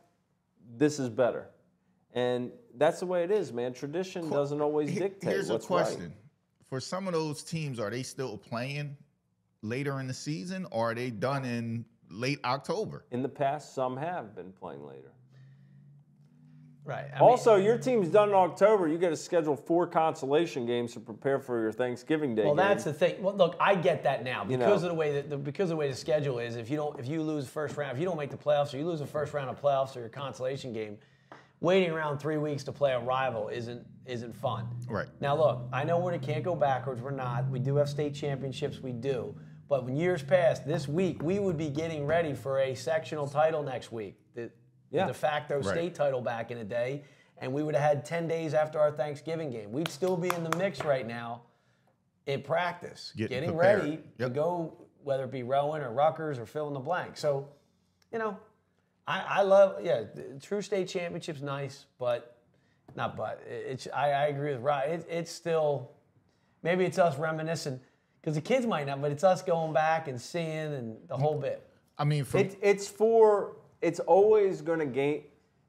This is better. And that's the way it is, man. Tradition doesn't always dictate Here's a what's right. question: For some of those teams, are they still playing later in the season, or are they done in late October? In the past, some have been playing later. Right. I mean, Also, your team's done in October. You got to schedule four consolation games to prepare for your Thanksgiving Day well, game. that's the thing. Well, look, I get that now You because know. of the way that the, because of the way the schedule is. If you don't, if you lose first round, if you don't make the playoffs, or you lose the first round of playoffs or your consolation game, waiting around three weeks to play a rival isn't isn't fun. Right. Now, look, I know we can't go backwards. We're not. We do have state championships. We do. But when years past, this week we would be getting ready for a sectional title next week. The, Yeah. de facto state title back in the day, and we would have had 10 days after our Thanksgiving game. We'd still be in the mix right now in practice, Getting getting ready to go, whether it be Rowan or Rutgers or fill in the blank. So, you know, I, I love, yeah, the true state championship's nice, but not but. It's I, I agree with Rod. It, it's still maybe it's us reminiscing Because the kids might not, but it's us going back and seeing and the whole bit. I mean, from It, it's for, it's always going to gain,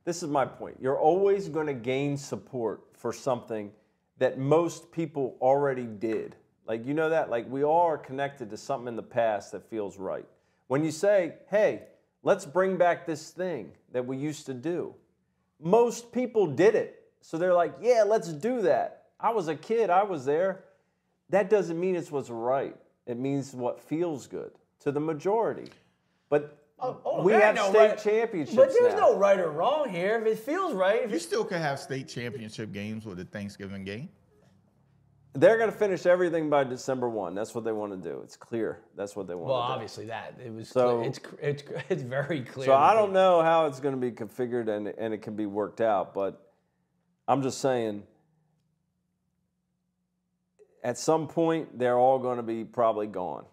this is my point. You're always going to gain support for something that most people already did. Like, you know that? Like, we all are connected to something in the past that feels right. When you say, hey, let's bring back this thing that we used to do, most people did it. So they're like, yeah, let's do that. I was a kid, I was there. That doesn't mean it's what's right. It means what feels good to the majority. But Oh, oh, we have ain't state Oh, right- championships But there's now. no right or wrong here. If it feels right, if you still could have state championship games with a Thanksgiving game. They're going to finish everything by December 1. That's what they want to do. It's clear. That's what they want well, to do. Well, obviously that it was. So- clear. It's it's it's very clear. So I don't know how it's going to be configured and, and it can be worked out, but I'm just saying at some point they're all going to be probably gone.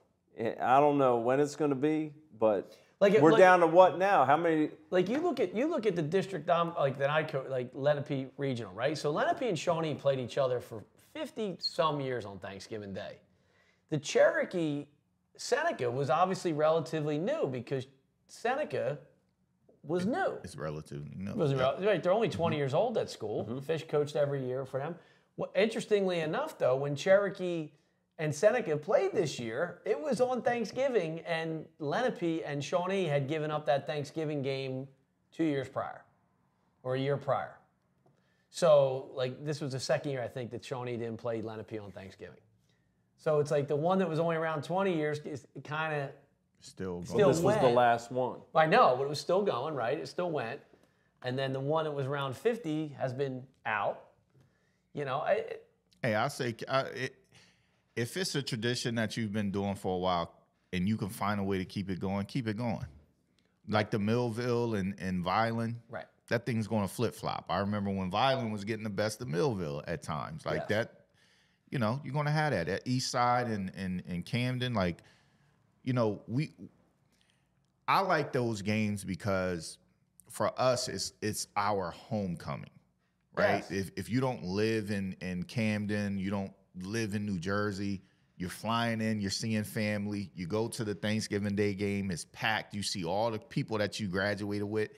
I don't know when it's going to be, but Like it- we're like- down to what now? How many? like you look at you look at the district dom, like that I co- like Lenape Regional, right? So Lenape and Shawnee played each other for 50 some years on Thanksgiving Day. The Cherokee Seneca was obviously relatively new because Seneca was new. It's relatively no. Was rel- right? They're only 20 years old at school. Mm-hmm. Fish coached every year for them. Well, interestingly enough, though, when Cherokee and Seneca played this year, it was on Thanksgiving, and Lenape and Shawnee had given up that Thanksgiving game two years prior, or a year prior. So, like, this was the second year I think that Shawnee didn't play Lenape on Thanksgiving. So it's like the one that was only around 20 years is kind of Still going. Still- This was the last one. I know, but it was still going, right? It still went. And then the one that was around 50 has been out. You know, I, Hey, I say I, it, if it's a tradition that you've been doing for a while and you can find a way to keep it going, keep it going. Like the Millville and, and Vineland. Right. That thing's going to flip flop. I remember when Vineland was getting the best of Millville at times. Like Yes. that, you know, you're going to have that at East Side and, and, and Camden. Like, you know, we, I like those games because for us, it's, it's our homecoming right? Yes. If if you don't live in in Camden, you don't live in New Jersey, you're flying in, you're seeing family, you go to the Thanksgiving Day game, it's packed, you see all the people that you graduated with.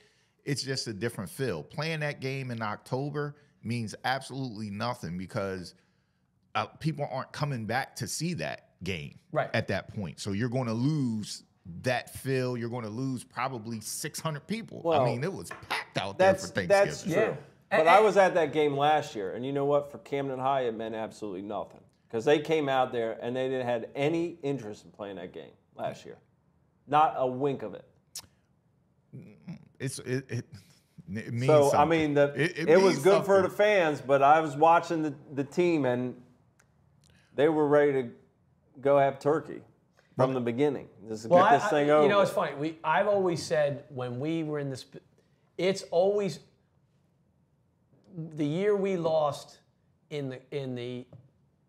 It's just a different feel. Playing that game in October means absolutely nothing because uh, people aren't coming back to see that game Right. at that point. So you're going to lose that feel. You're going to lose probably 600 people. Well, I mean, it was packed out there for Thanksgiving. that's true. Yeah. But I was at that game last year, and you know what? For Camden High, it meant absolutely nothing because they came out there and they didn't had any interest in playing that game last year, not a wink of it. It's it. it it means So I mean, the, It- it, it was means good for the fans, but I was watching the, the team, and they were ready to go have turkey from the beginning. Just well, get this I- I- thing over. You know, it's funny. We, I've always said when we were in this, it's always the year we lost in the in the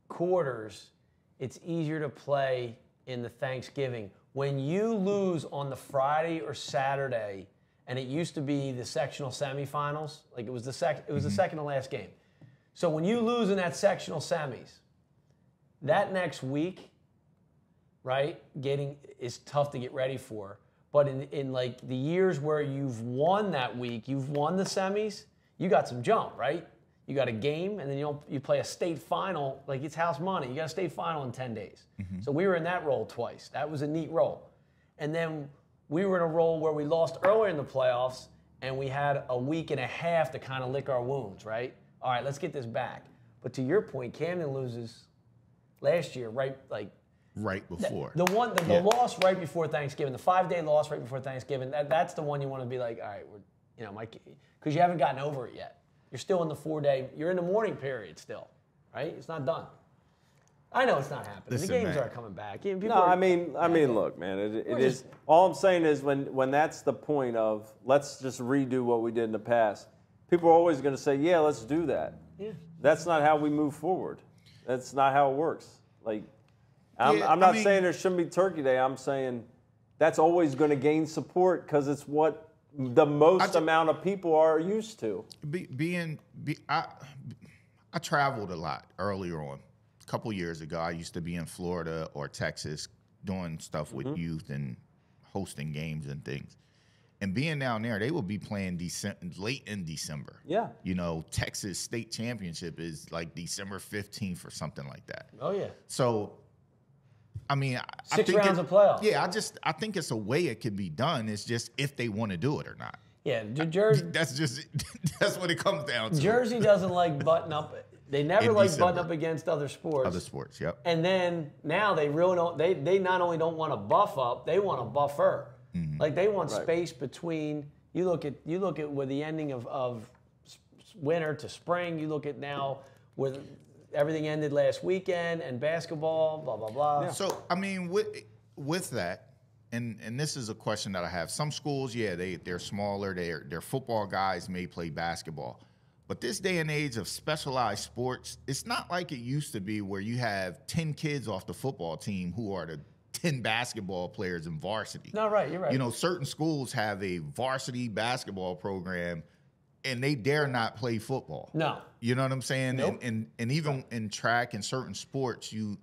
quarters. It's easier to play in the Thanksgiving when you lose on the Friday or Saturday, and it used to be the sectional semifinals. Like it was the sec, it was the mm-hmm. second to last game. So when you lose in that sectional semis, that next week right? Getting is tough to get ready for. But in, in like the years where you've won that week, you've won the semis, you got some jump, right? You got a game, and then you you play a state final, like it's house money. You got a state final in 10 days. Mm-hmm. So we were in that role twice. That was a neat role. And then we were in a role where we lost earlier in the playoffs, and we had a week and a half to kind of lick our wounds, right? All right, let's get this back. But to your point, Camden loses last year, right? Like right before. the one, the, the loss right before Thanksgiving, the five day loss right before Thanksgiving. That, that's the one you want to be like, all right, we're, you know, my, because you haven't gotten over it yet. You're still in the four day. You're in the mourning period still, right? It's not done. I know it's not happening. Listen, the games man. are coming back. People No, are- I mean, I mean, look, man. It, it just- All I'm saying is when when that's the point of let's just redo what we did in the past. People are always going to say, yeah, let's do that. Yeah. That's not how we move forward. That's not how it works. Like, I'm, Yeah, I'm I not mean- saying there shouldn't be Turkey Day. I'm saying that's always going to gain support because it's what the most ju- amount of people are used to. be, being be, I I traveled a lot earlier on, a couple years ago, I used to be in Florida or Texas doing stuff with Mm-hmm. youth and hosting games and things. And being down there, they will be playing December, late in December. Yeah. You know, Texas state championship is like December 15th or something like that. Oh yeah. So, I mean, I- I Six think rounds it- of playoffs. Yeah, I just I think it's a way it can be done. It's just if they want to do it or not. Yeah. Jer- Jersey, That's just that's what it comes down to. Jersey doesn't like button up. They never In like December. button up against other sports. Other sports, yep. And then now they really don't. They they not only don't want to buff up, they want to buffer. Mm-hmm. Like they want Right. space between. You look at you look at with the ending of of winter to spring. You look at now with everything ended last weekend and basketball. Blah blah blah. So I mean, with with that, and and this is a question that I have. Some schools, yeah, they they're smaller. Their their football guys may play basketball, but this day and age of specialized sports, it's not like it used to be where you have ten kids off the football team who are the ten basketball players in varsity. No, right. You're right. You know, certain schools have a varsity basketball program, and they dare not play football. No. You know what I'm saying? Nope. And, and and even in track and certain sports, you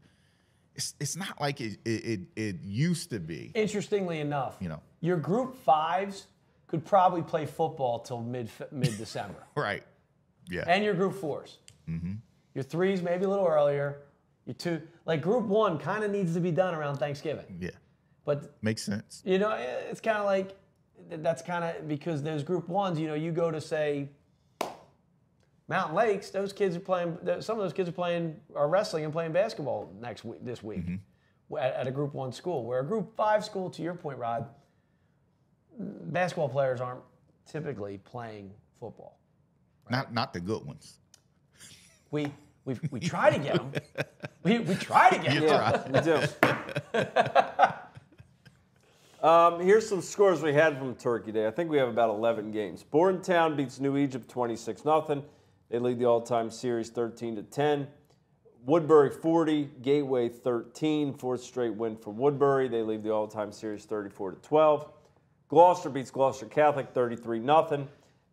it's it's not like it it, it, used to be. Interestingly enough, You know. your group fives could probably play football till mid mid December. Right. Yeah. and your group 4s mm-hmm. Your threes maybe a little earlier. Your two, like group one, kind of needs to be done around Thanksgiving. yeah. But Makes sense. you know, it's kind of like that's kind of because those group ones. You know, you go to say Mountain Lakes. Those kids are playing. Some of those kids are playing are wrestling and playing basketball next week. This week mm-hmm. at, at a group one school. Where a group five school, to your point, Rod, basketball players aren't typically playing football. Not not the good ones. We we we try to get them. We we try to get them. Yeah, we do. um, here's some scores we had from Turkey Day. I think we have about 11 games. Bordentown beats New Egypt 26 0 They lead the all-time series 13 to 10. Woodbury 40, Gateway 13, fourth straight win for Woodbury. They lead the all-time series 34 to 12. Gloucester beats Gloucester Catholic 33 0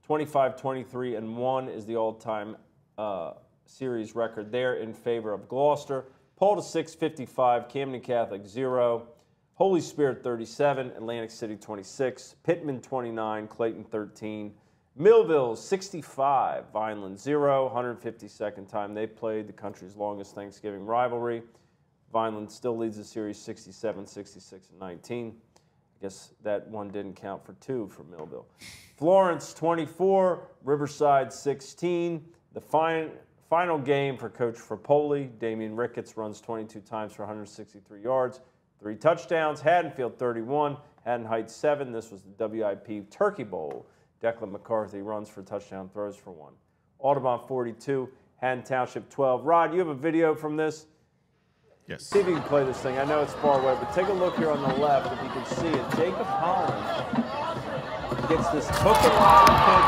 25-23 and 1 is the all-time uh, series record there in favor of Gloucester. Paul to 655, Camden Catholic 0, Holy Spirit 37, Atlantic City 26, Pitman 29, Clayton 13, Millville 65, Vineland 0, 152nd time they played the country's longest Thanksgiving rivalry. Vineland still leads the series 67, 66, and 19. I guess that one didn't count for two for Millville. Florence 24, Riverside 16. The final game for Coach Frapoli, Damian Ricketts runs 22 times for 163 yards, three touchdowns. Haddonfield 31, Haddon Heights 7. This was the WIP Turkey Bowl. Declan McCarthy runs for touchdown, throws for one. Audubon 42, Haddon Township 12. Rod, you have a video from this? Yes. See if you can play this thing. I know it's far away, but take a look here on the left if you can see it. Jacob Holland gets this hook and line pitch,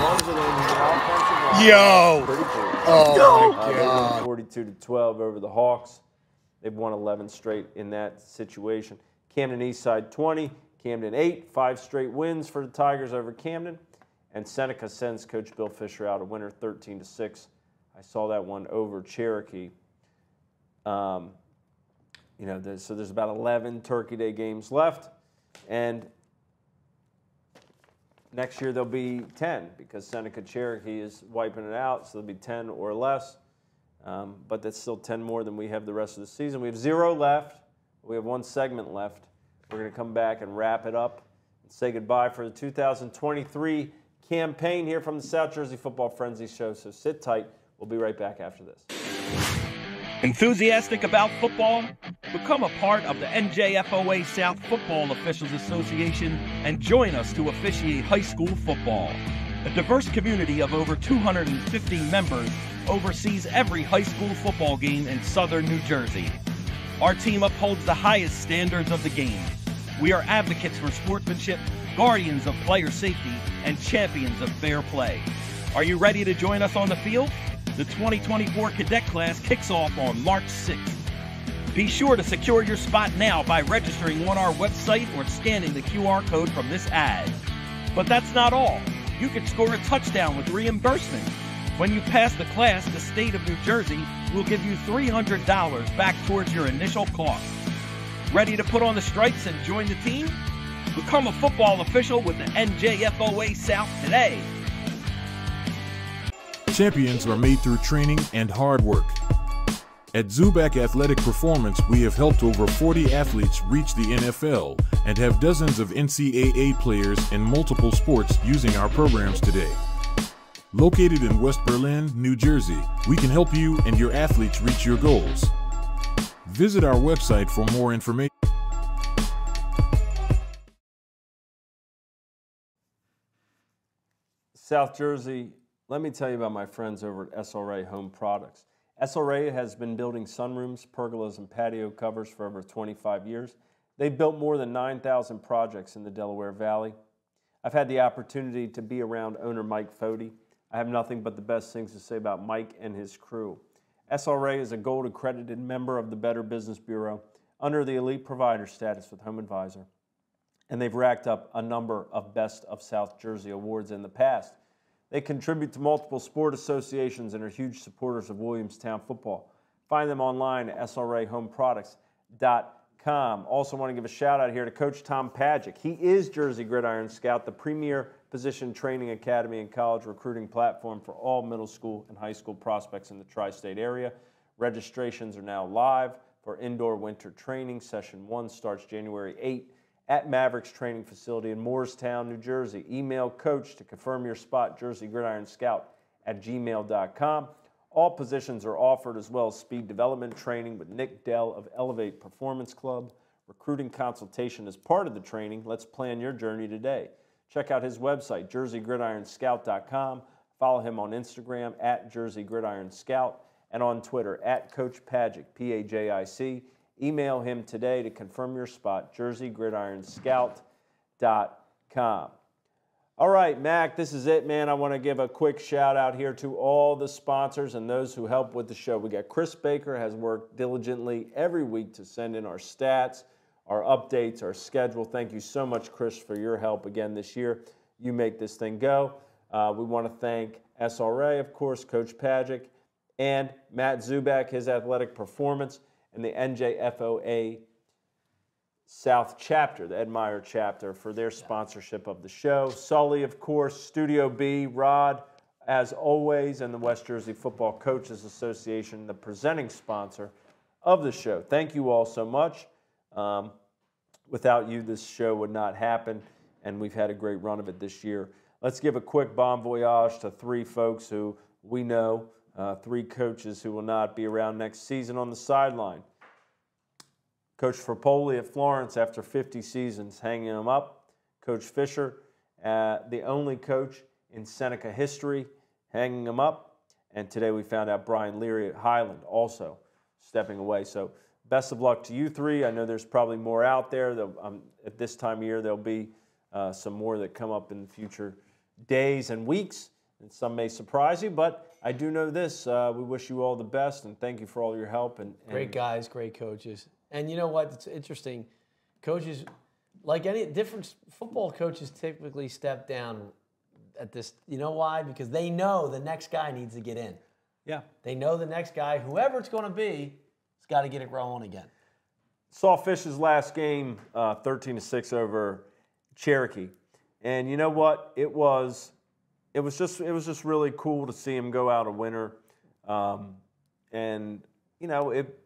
runs it in. He's an offensive line. Yo! Pretty cool. Oh Uh, they win 42 to 12 over the Hawks. They've won 11 straight in that situation. Camden Eastside 20, Camden 8, five straight wins for the Tigers over Camden. And Seneca sends Coach Bill Fisher out a winner 13 to 6. I saw that one over Cherokee. Um, you know, there's, so there's about 11 Turkey Day games left, and next year there'll be 10 because Seneca Cherokee is wiping it out, so there'll be 10 or less. Um, but that's still 10 more than we have the rest of the season. We have zero left. We have one segment left. We're going to come back and wrap it up and say goodbye for the 2023 campaign here from the South Jersey Football Frenzy Show. So sit tight. We'll be right back after this. Enthusiastic about football? Become a part of the NJFOA South Football Officials Association and join us to officiate high school football. A diverse community of over 250 members oversees every high school football game in southern New Jersey. Our team upholds the highest standards of the game. We are advocates for sportsmanship, guardians of player safety, and champions of fair play. Are you ready to join us on the field? The 2024 cadet class kicks off on March 6th. Be sure to secure your spot now by registering on our website or scanning the QR code from this ad. But that's not all. You can score a touchdown with reimbursement. When you pass the class, the state of New Jersey will give you $300 back towards your initial cost. Ready to put on the stripes and join the team? Become a football official with the NJFOA South today. Champions are made through training and hard work. At Zubac Athletic Performance, we have helped over 40 athletes reach the NFL and have dozens of NCAA players in multiple sports using our programs today. Located in West Berlin, New Jersey, we can help you and your athletes reach your goals. Visit our website for more information. South Jersey, let me tell you about my friends over at SRA Home Products. SRA has been building sunrooms, pergolas, and patio covers for over 25 years. They've built more than 9,000 projects in the Delaware Valley. I've had the opportunity to be around owner Mike Fody. I have nothing but the best things to say about Mike and his crew. SRA is a gold accredited member of the Better Business Bureau under the elite provider status with Home Advisor. And they've racked up a number of Best of South Jersey awards in the past. They contribute to multiple sport associations and are huge supporters of Williamstown football. Find them online at srahomeproducts.com. Also, want to give a shout out here to Coach Tom Pajic. He is Jersey Gridiron Scout, the premier position training academy and college recruiting platform for all middle school and high school prospects in the tri state area. Registrations are now live for indoor winter training. Session one starts January 8 at Mavericks Training Facility in Moorestown, New Jersey. Email coach to confirm your spot, Jersey Gridiron Scout at gmail.com. All positions are offered as well as speed development training with Nick Dell of Elevate Performance Club. Recruiting consultation is part of the training. Let's plan your journey today. Check out his website, jerseygridironscout.com. Follow him on Instagram at Jersey Gridiron Scout and on Twitter at Coach Pajic, P A J I C. Email him today to confirm your spot, jerseygridironscout.com. All right, Mac, this is it, man. I want to give a quick shout out here to all the sponsors and those who help with the show. We got Chris Baker has worked diligently every week to send in our stats, our updates, our schedule. Thank you so much, Chris, for your help again this year. You make this thing go. Uh, we want to thank SRA, of course, Coach Pajic, and Matt Zuback, his athletic performance, and the NJFOA South chapter, the Ed Meyer chapter, for their sponsorship of the show. Sully, of course, Studio B, Rod, as always, and the West Jersey Football Coaches Association, the presenting sponsor of the show. Thank you all so much. Um, without you, this show would not happen, and we've had a great run of it this year. Let's give a quick bon voyage to three folks who we know, uh, three coaches who will not be around next season on the sideline. Coach Frapoli at Florence after 50 seasons, hanging him up. Coach Fisher, uh, the only coach in Seneca history, hanging him up. And today we found out Brian Leary at Highland also stepping away. So best of luck to you three. I know there's probably more out there. Um, at this time of year, there'll be uh, some more that come up in future days and weeks, and some may surprise you. But I do know this: uh, we wish you all the best, and thank you for all your help. And, and Great guys, great coaches. And you know what? It's interesting. Coaches, like any different football coaches, typically step down at this. You know why? Because they know the next guy needs to get in. yeah, They know the next guy, whoever it's going to be, has got to get it rolling again. saw Fish's last game, uh, 13 to six over Cherokee, and you know what? It was, it was just, it was just really cool to see him go out a winner, um, and you know it,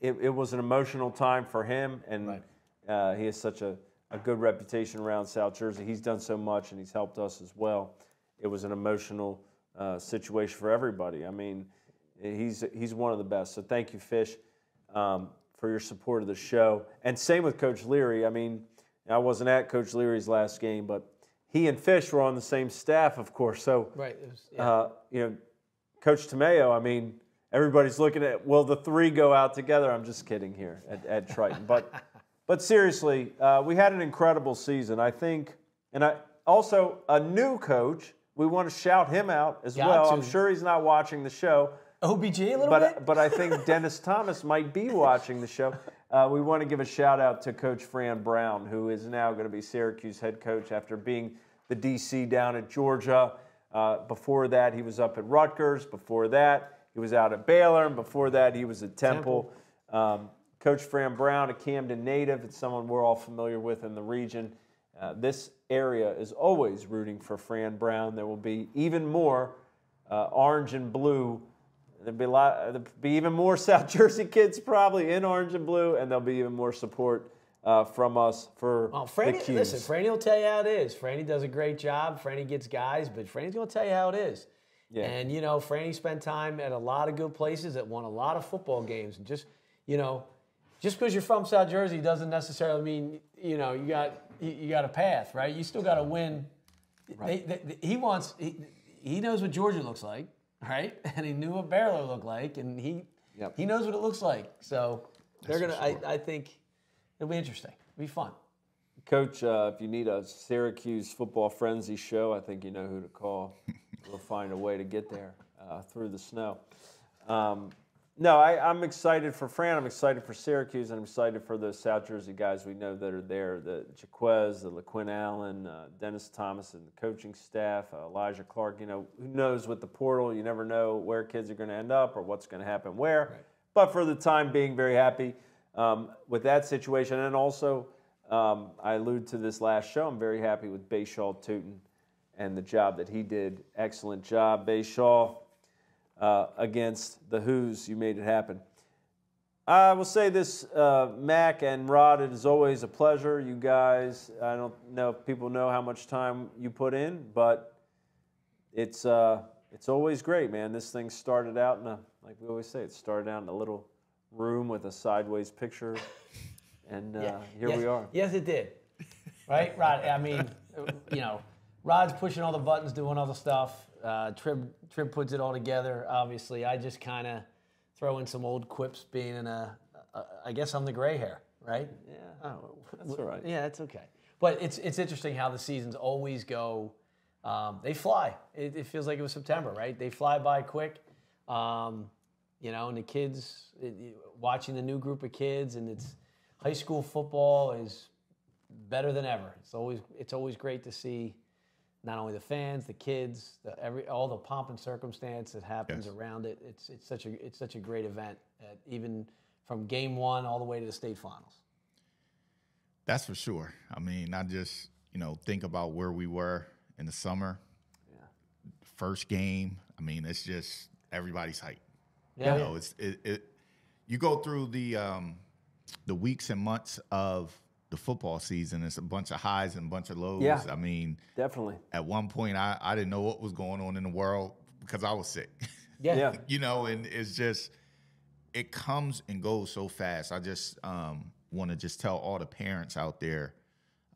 it, it was an emotional time for him, and Right. uh, he has such a, a good reputation around South Jersey. He's done so much, and he's helped us as well. It was an emotional uh, situation for everybody. I mean, he's he's one of the best. So thank you, Fish, um, for your support of the show, and same with Coach Leary. I mean, I wasn't at Coach Leary's last game, but he and Fish were on the same staff, of course. So Right. Was, yeah. uh, you know, Coach Tomeo, I mean, everybody's looking at, will the three go out together? I'm just kidding here at, at Triton. But, but seriously, uh, we had an incredible season. I think, and I also, a new coach, we want to shout him out as Got well. to. I'm sure he's not watching the show. OBG a little But, bit. but I think Dennis Thomas might be watching the show. Uh, we want to give a shout out to Coach Fran Brown, who is now going to be Syracuse head coach after being the DC down at Georgia. Uh, before that, he was up at Rutgers. Before that, He was out at Baylor, and before that, he was at Temple. Um, Coach Fran Brown, a Camden native, it's someone we're all familiar with in the region. Uh, this area is always rooting for Fran Brown. There will be even more uh, orange and blue. There'll be a lot. There'll be even more South Jersey kids probably in orange and blue, and there'll be even more support uh, from us for Well, the Franny, Qs. listen, Franny will tell you how it is. Franny does a great job. Franny gets guys, but Franny's going to tell you how it is. Yeah. And, you know, Franny spent time at a lot of good places that won a lot of football games. And just, you know, just because you're from South Jersey doesn't necessarily mean, you know, you got you, you got a path, right? You still got to win. They, they, they- he wants, he, he knows what Georgia looks like, right? And he knew what Baylor looked like, and he Yep. he knows what it looks like. So they're gonna. I, I think it'll be interesting. It'll be fun. Coach, uh, if you need a Syracuse football frenzy show, I think you know who to call. we'll find a way to get there uh, through the snow. Um, no, I, I'm excited for Fran. I'm excited for Syracuse, and I'm excited for the South Jersey guys we know that are there: the Jaquez, the LeQuint Allen, uh, Dennis Thomas, and the coaching staff, uh, Elijah Clark. You know, who knows with the portal? You never know where kids are going to end up or what's going to happen where. But for the time being, very happy um, with that situation, and also um, I allude to this last show. I'm very happy with Bayshaw Tootin and the job that he did. Excellent job, Bayshaw uh, against the Who's. You made it happen. I will say this, uh, Mac and Rod, it is always a pleasure. You guys, I don't know if people know how much time you put in, but it's, uh, it's always great, man. This thing started out in a, like we always say, it started out in a little room with a sideways picture, and uh, here yes, we are. Yes, it did. Right, Rod. I mean, you know, Rod's pushing all the buttons, doing all the stuff. Uh, Trib Trib puts it all together. Obviously, I just kind of throw in some old quips, being in a. a I guess I'm the gray hair, right? Yeah, Oh, that's all right. Yeah, it's okay. But it's it's interesting how the seasons always go. Um, they fly. It, it feels like it was September, right? They fly by quick. Um, you know, and the kids it, watching the new group of kids, and it's high school football is better than ever. It's always it's always great to see not only the fans, the kids, the every all the pomp and circumstance that happens Yes. around it. It's it's such a it's such a great event, uh, even from game one all the way to the state finals. That's for sure. I mean, I just you know think about where we were in the summer. First game. I mean, it's just everybody's hype. Yeah. You know, it's it, it. You go through the um, the weeks and months of the football season. It's a bunch of highs and a bunch of lows. Yeah. I mean, Definitely. at one point, I I didn't know what was going on in the world because I was sick. Yeah. Yeah. you know, and it's just it comes and goes so fast. I just um, want to just tell all the parents out there,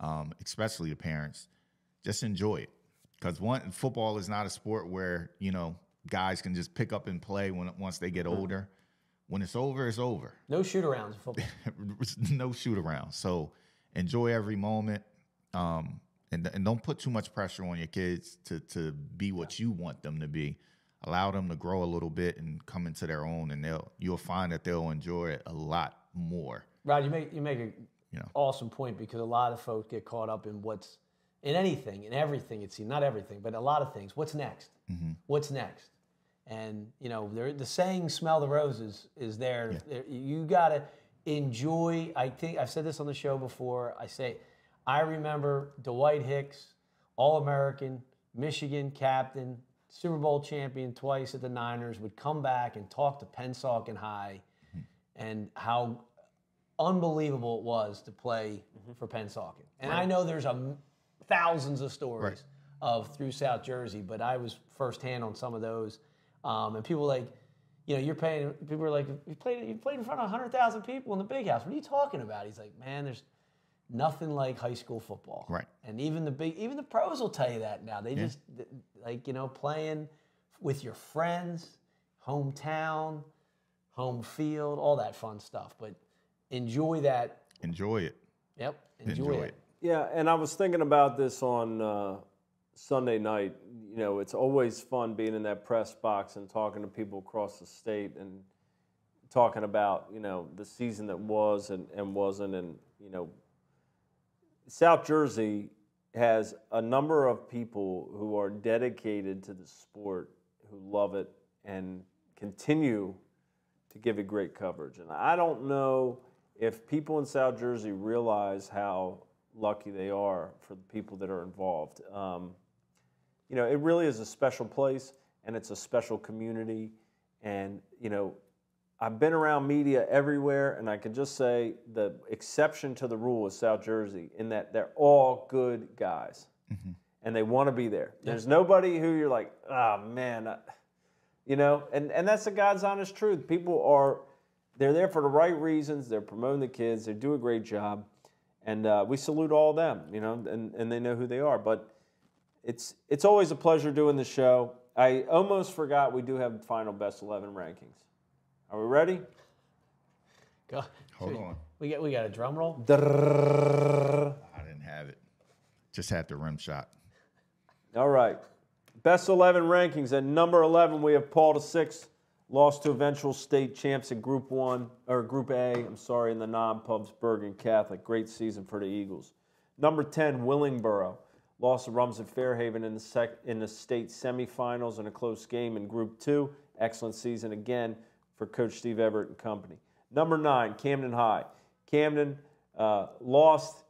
um, especially the parents, just enjoy it because one football is not a sport where you know guys can just pick up and play when once they get older. When it's over, it's over. No shoot arounds in football. no shoot around. So enjoy every moment. Um, and, and don't put too much pressure on your kids to to be what you want them to be. Allow them to grow a little bit and come into their own, and they'll you'll find that they'll enjoy it a lot more. Rod, you make you make a You know. awesome point because a lot of folks get caught up in what's in anything, in everything. It seems not everything, but a lot of things. What's next? What's next? And you know, there, the saying "smell the roses" is there. There- You got to enjoy. I think I've said this on the show before. I say, I remember Dwight Hicks, All-American, Michigan captain, Super Bowl champion twice at the Niners, would come back and talk to Pennsauken High, mm-hmm. and how unbelievable it was to play mm-hmm. for Pennsauken. And I know there's a thousands of stories Right. of through South Jersey, but I was firsthand on some of those. Um, and people like, you know, you're paying. People are like, you played, you played in front of hundred thousand people in the big house. What are you talking about? He's like, man, there's nothing like high school football. Right. And even the big, even the pros will tell you that now. They just like you know playing with your friends, hometown, home field, all that fun stuff. But enjoy that. Enjoy it. Yep. Enjoy, Enjoy it. it. Yeah, and I was thinking about this on uh, Sunday night. You know, it's always fun being in that press box and talking to people across the state and talking about, you know, the season that was and, and wasn't. And, you know, South Jersey has a number of people who are dedicated to the sport, who love it and continue to give it great coverage. And I don't know if people in South Jersey realize how lucky they are for the people that are involved. Um, you know, it really is a special place and it's a special community. And, you know, I've been around media everywhere, and I can just say the exception to the rule is South Jersey in that they're all good guys and they want to be there. There's nobody who you're like, oh man, I-" you know, and, and that's the God's honest truth. People are, they're there for the right reasons. They're promoting the kids. They do a great job. And uh, we salute all of them, you know, and, and they know who they are. But it's, it's always a pleasure doing the show. I almost forgot we do have final best 11 rankings. Are we ready? Go. Hold on. We got we got a drum roll. I didn't have it. Just had the rim shot. All right. Best 11 rankings. At number 11, we have Paul to Sixth, lost to eventual state champs in Group 1, or Group A, I'm sorry, in the non pubs Bergen Catholic. Great season for the Eagles. Number 10, Willingboro, lost to Rumson Fairhaven in the, sec- in the state semifinals in a close game in Group 2. Excellent season again for Coach Steve Everett and company. Number 9, Camden High. Camden uh, lost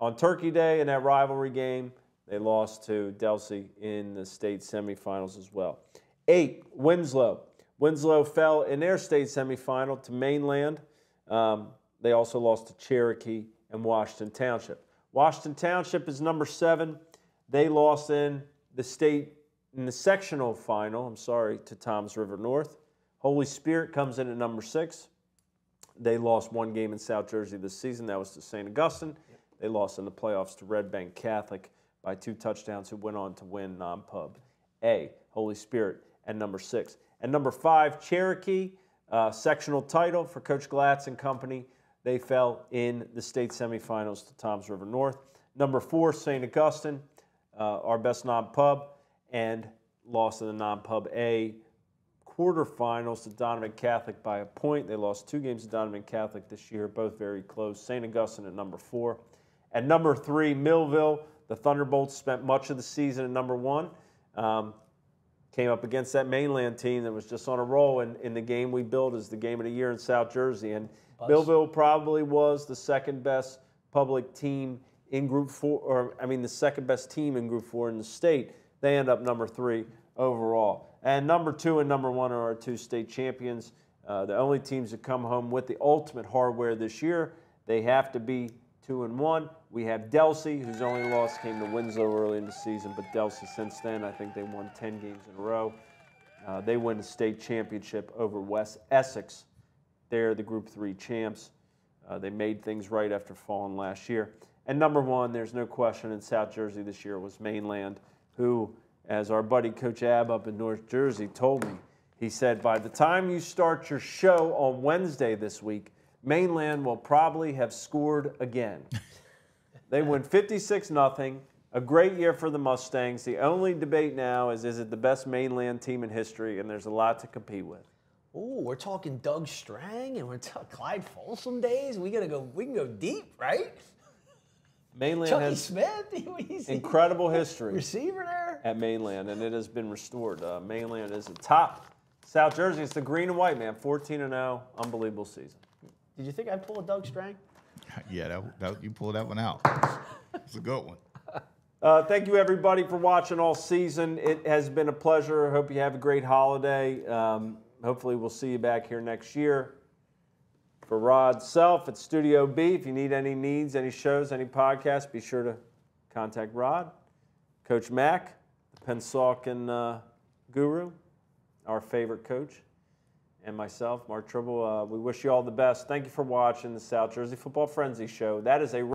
on Turkey Day in that rivalry game, they lost to Delsea in the state semifinals as well. Eight, Winslow. Winslow fell in their state semifinal to Mainland. Um, they also lost to Cherokee and Washington Township. Washington Township is number seven. They lost in the state in the sectional final. I'm sorry to Toms River North. Holy Spirit comes in at number six. They lost one game in South Jersey this season. That was to St. Augustine. They lost in the playoffs to Red Bank Catholic by two touchdowns, who went on to win non pub A, Holy Spirit, and number six. And number five, Cherokee, uh, sectional title for Coach Glatz and company. They fell in the state semifinals to Toms River North. Number four, St. Augustine, uh, our best non pub, and lost in the non pub A quarterfinals to Donovan Catholic by a point. They lost two games to Donovan Catholic this year, both very close. St. Augustine at number four. At number three, Millville. The Thunderbolts spent much of the season at number one. Um, came up against that mainland team that was just on a roll in, in the game we built as the game of the year in South Jersey. And Millville probably was the second best public team in Group Four, or I mean, the second best team in Group Four in the state. They end up number three overall. And number two and number one are our two state champions. Uh, the only teams that come home with the ultimate hardware this year. They have to be two and one. We have Delsea, whose only loss came to Winslow early in the season, but Delsea since then, I think they won 10 games in a row. Uh, they win the state championship over West Essex. They're the Group Three champs. Uh, they made things right after falling last year. And number one, there's no question in South Jersey this year was Mainland, who, as our buddy Coach Ab up in North Jersey told me, he said, by the time you start your show on Wednesday this week, Mainland will probably have scored again. they win 56 nothing. A great year for the Mustangs. The only debate now is is it the best mainland team in history, and there's a lot to compete with. Ooh, we're talking Doug Strang and we're talking Clyde Folsom days. We gotta go. We can go deep, right? Mainland Chucky has Smith, he's incredible history receiver there. at Mainland, and it has been restored. Uh, Mainland is the top. South Jersey, it's the green and white, man. 14 and 0, unbelievable season. Did you think I'd pull a Doug Strang? Yeah, that, that, you pulled that one out. It's a good one. Uh, thank you, everybody, for watching all season. It has been a pleasure. Hope you have a great holiday. Um, hopefully, we'll see you back here next year. For Rod Self at Studio B, if you need any needs, any shows, any podcasts, be sure to contact Rod. Coach Mack, the Pennsauken uh, guru, our favorite coach, and myself, Mark Trible. Uh, we wish you all the best. Thank you for watching the South Jersey Football Frenzy Show. That is a